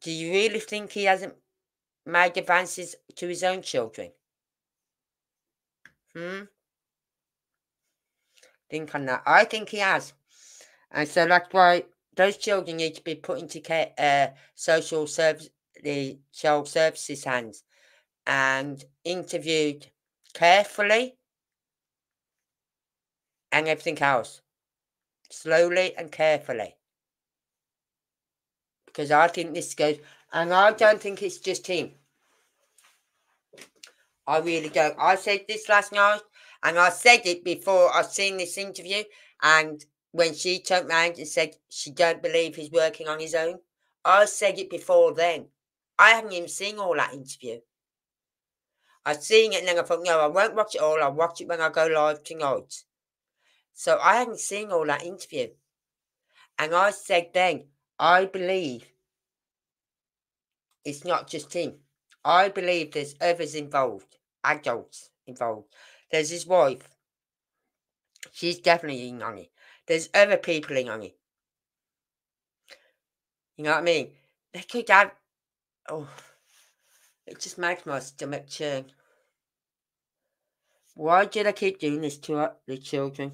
do you really think he hasn't made advances to his own children? Hmm? Think on that. I think he has. And so that's why those children need to be put into care, uh, social service, the child services hands and interviewed carefully and everything else. Slowly and carefully. Because I think this goes, and I don't think it's just him. I really don't. I said this last night, and I said it before I've seen this interview, and when she turned around and said she don't believe he's working on his own, I said it before then. I haven't even seen all that interview. I've seen it and then I thought, no, I won't watch it all. I'll watch it when I go live tonight. So I hadn't seen all that interview. And I said then, I believe it's not just him. I believe there's others involved, adults involved. There's his wife. She's definitely in on it. There's other people in on it. You know what I mean? They could have. Oh, it just makes my stomach churn. Why do they keep doing this to the children?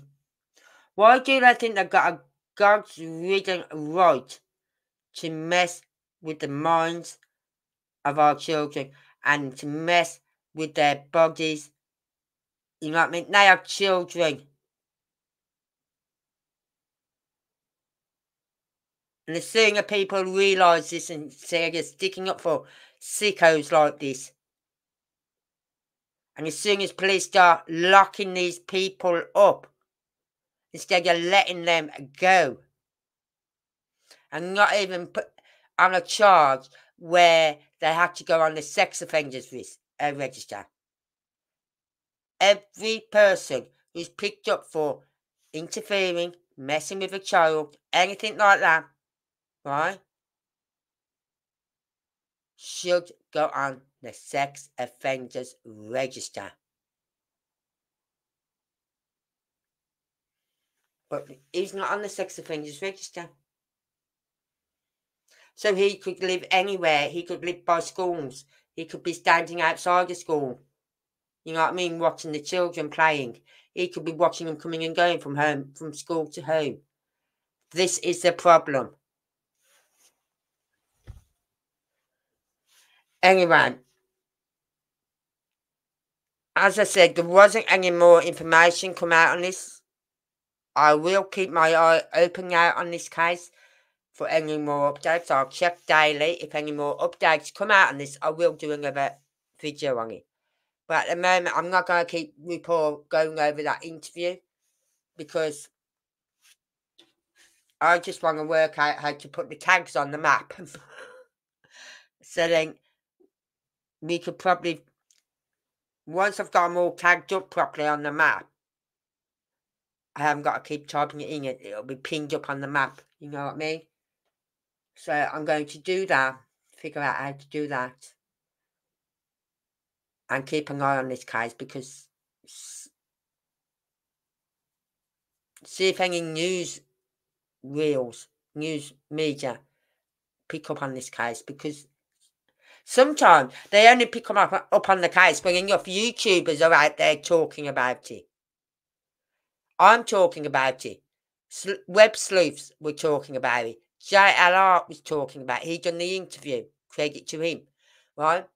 Why do they think they've got a God's ridden right to mess with the minds of our children and to mess with their bodies? You know what I mean? They have children. And the sooner people realise this and say they're sticking up for sickos like this, and as soon as police start locking these people up, instead of letting them go, and not even put on a charge where they have to go on the sex offenders list, uh, register. Every person who's picked up for interfering, messing with a child, anything like that, right, should go on the sex offenders register. But he's not on the sex offenders register. So he could live anywhere. He could live by schools. He could be standing outside the school. You know what I mean? Watching the children playing. He could be watching them coming and going from home, from school to home. This is the problem. Anyway, as I said, there wasn't any more information come out on this. I will keep my eye open out on this case for any more updates. I'll check daily. If any more updates come out on this, I will do another video on it. But at the moment, I'm not going to keep report going over that interview because I just want to work out how to put the tags on the map. so then we could probably once I've got them all tagged up properly on the map, I haven't got to keep typing it in. It, it'll be pinned up on the map. You know what I mean? So I'm going to do that, figure out how to do that, and keep an eye on this case because see if any news reels, news media pick up on this case because Sometimes they only pick them up, up on the case when enough YouTubers are out there talking about it. I'm talking about it. Web sleuths were talking about it. JLR was talking about. He done the interview. Credit to him. Right?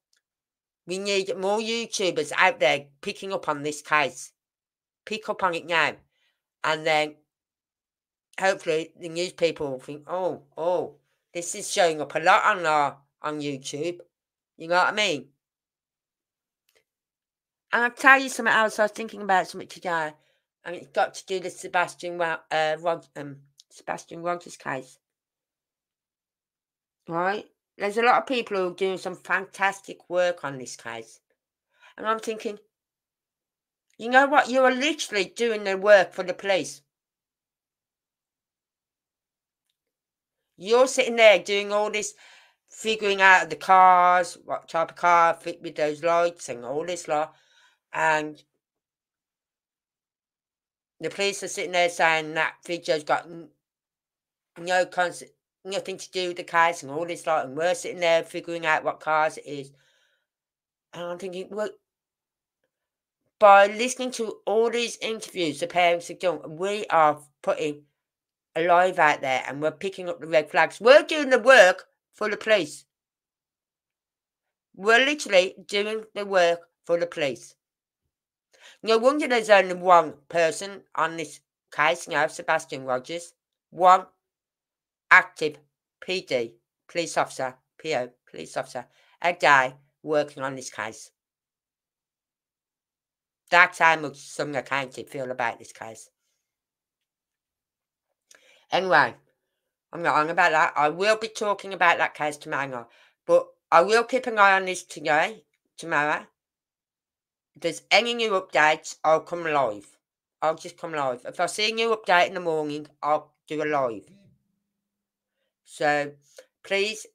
We need more YouTubers out there picking up on this case. Pick up on it now. And then hopefully the news people will think, oh, oh, this is showing up a lot on our on YouTube. You know what I mean? And I'll tell you something else. I was thinking about something today, and it's got to do with Sebastian uh, Rod, um, Sebastian Rogers case. Right? There's a lot of people who are doing some fantastic work on this case. And I'm thinking, You know what? You are literally doing the work for the police. You're sitting there doing all this, figuring out the cars, what type of car fit with those lights and all this lot. And the police are sitting there saying that video's got no concept, nothing to do with the case and all this lot. And we're sitting there figuring out what cars it is. And I'm thinking, well, by listening to all these interviews the parents have done, we are putting a live out there and we're picking up the red flags. We're doing the work for the police. We're literally doing the work for the police. No wonder there's only one person on this case now, Sebastian Rogers. One active PD, police officer, PO, police officer, a guy working on this case. That's how much Sumner County feel about this case. Anyway, I'm not on about that. I will be talking about that case tomorrow. But I will keep an eye on this today, tomorrow. If there's any new updates, I'll come live. I'll just come live. If I see a new update in the morning, I'll do a live. So please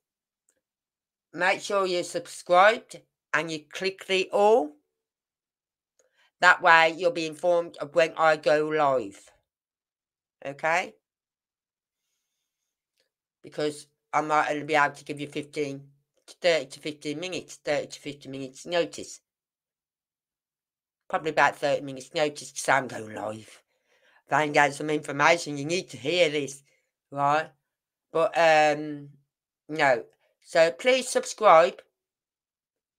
make sure you're subscribed and you click the all that way you'll be informed of when I go live. Okay? Because I might only be able to give you 15 to 30 to 15 minutes, 30 to 50 minutes notice. Probably about 30 minutes notice because I'm going live. Find out some information. You need to hear this, right? But, um, no. So please subscribe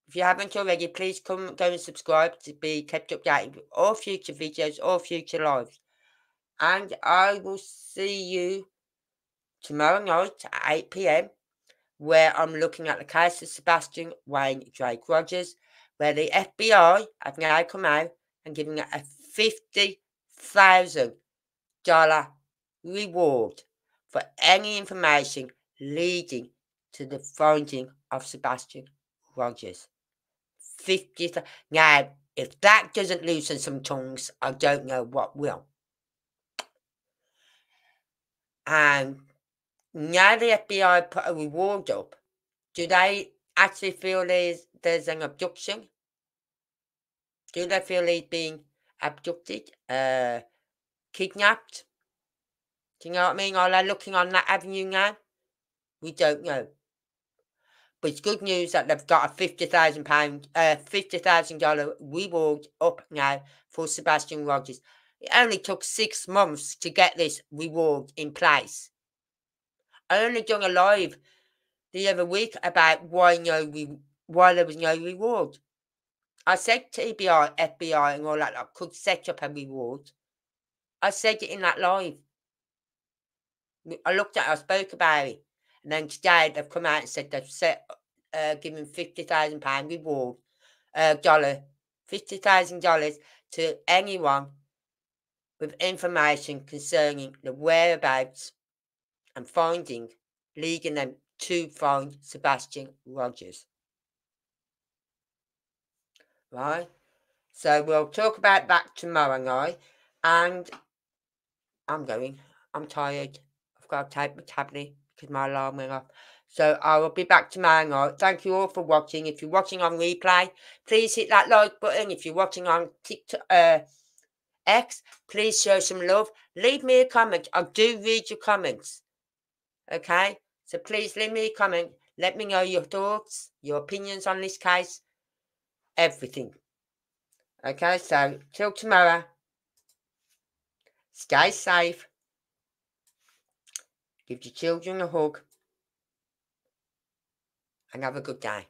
if you haven't already, please come go and subscribe to be kept updated with all future videos, all future lives. And I will see you tomorrow night at 8 pm, where I'm looking at the case of Sebastian Wayne Drake Rogers, where the FBI have now come out and given it a $50,000 reward for any information leading to the finding of Sebastian Rogers. 50. Now, if that doesn't loosen some tongues, I don't know what will. And now the FBI put a reward up, do they actually feel there's, there's an abduction? Do they feel he's being abducted, uh, kidnapped? Do you know what I mean? Are they looking on that avenue now? We don't know. But it's good news that they've got a fifty thousand pound, uh, fifty thousand dollar reward up now for Sebastian Rogers. It only took six months to get this reward in place. I only done a live the other week about why no re- why there was no reward. I said TBI, FBI, and all that I could set up a reward. I said it in that live. I looked at, it, I spoke about it. And then today they've come out and said they've set, uh, given fifty thousand pound reward, uh, dollar, fifty thousand dollars to anyone with information concerning the whereabouts and finding, leading them to find Sebastian Rogers. Right? So we'll talk about that tomorrow night. And I'm going. I'm tired. I've got to take my tablet because my alarm went off. So I will be back tomorrow night. Thank you all for watching. If you're watching on replay, please hit that like button. If you're watching on TikTok, uh, X, please show some love. Leave me a comment. I do read your comments. Okay? So please leave me a comment. Let me know your thoughts, your opinions on this case, everything. Okay, so till tomorrow. Stay safe give your children a hug, and have a good day.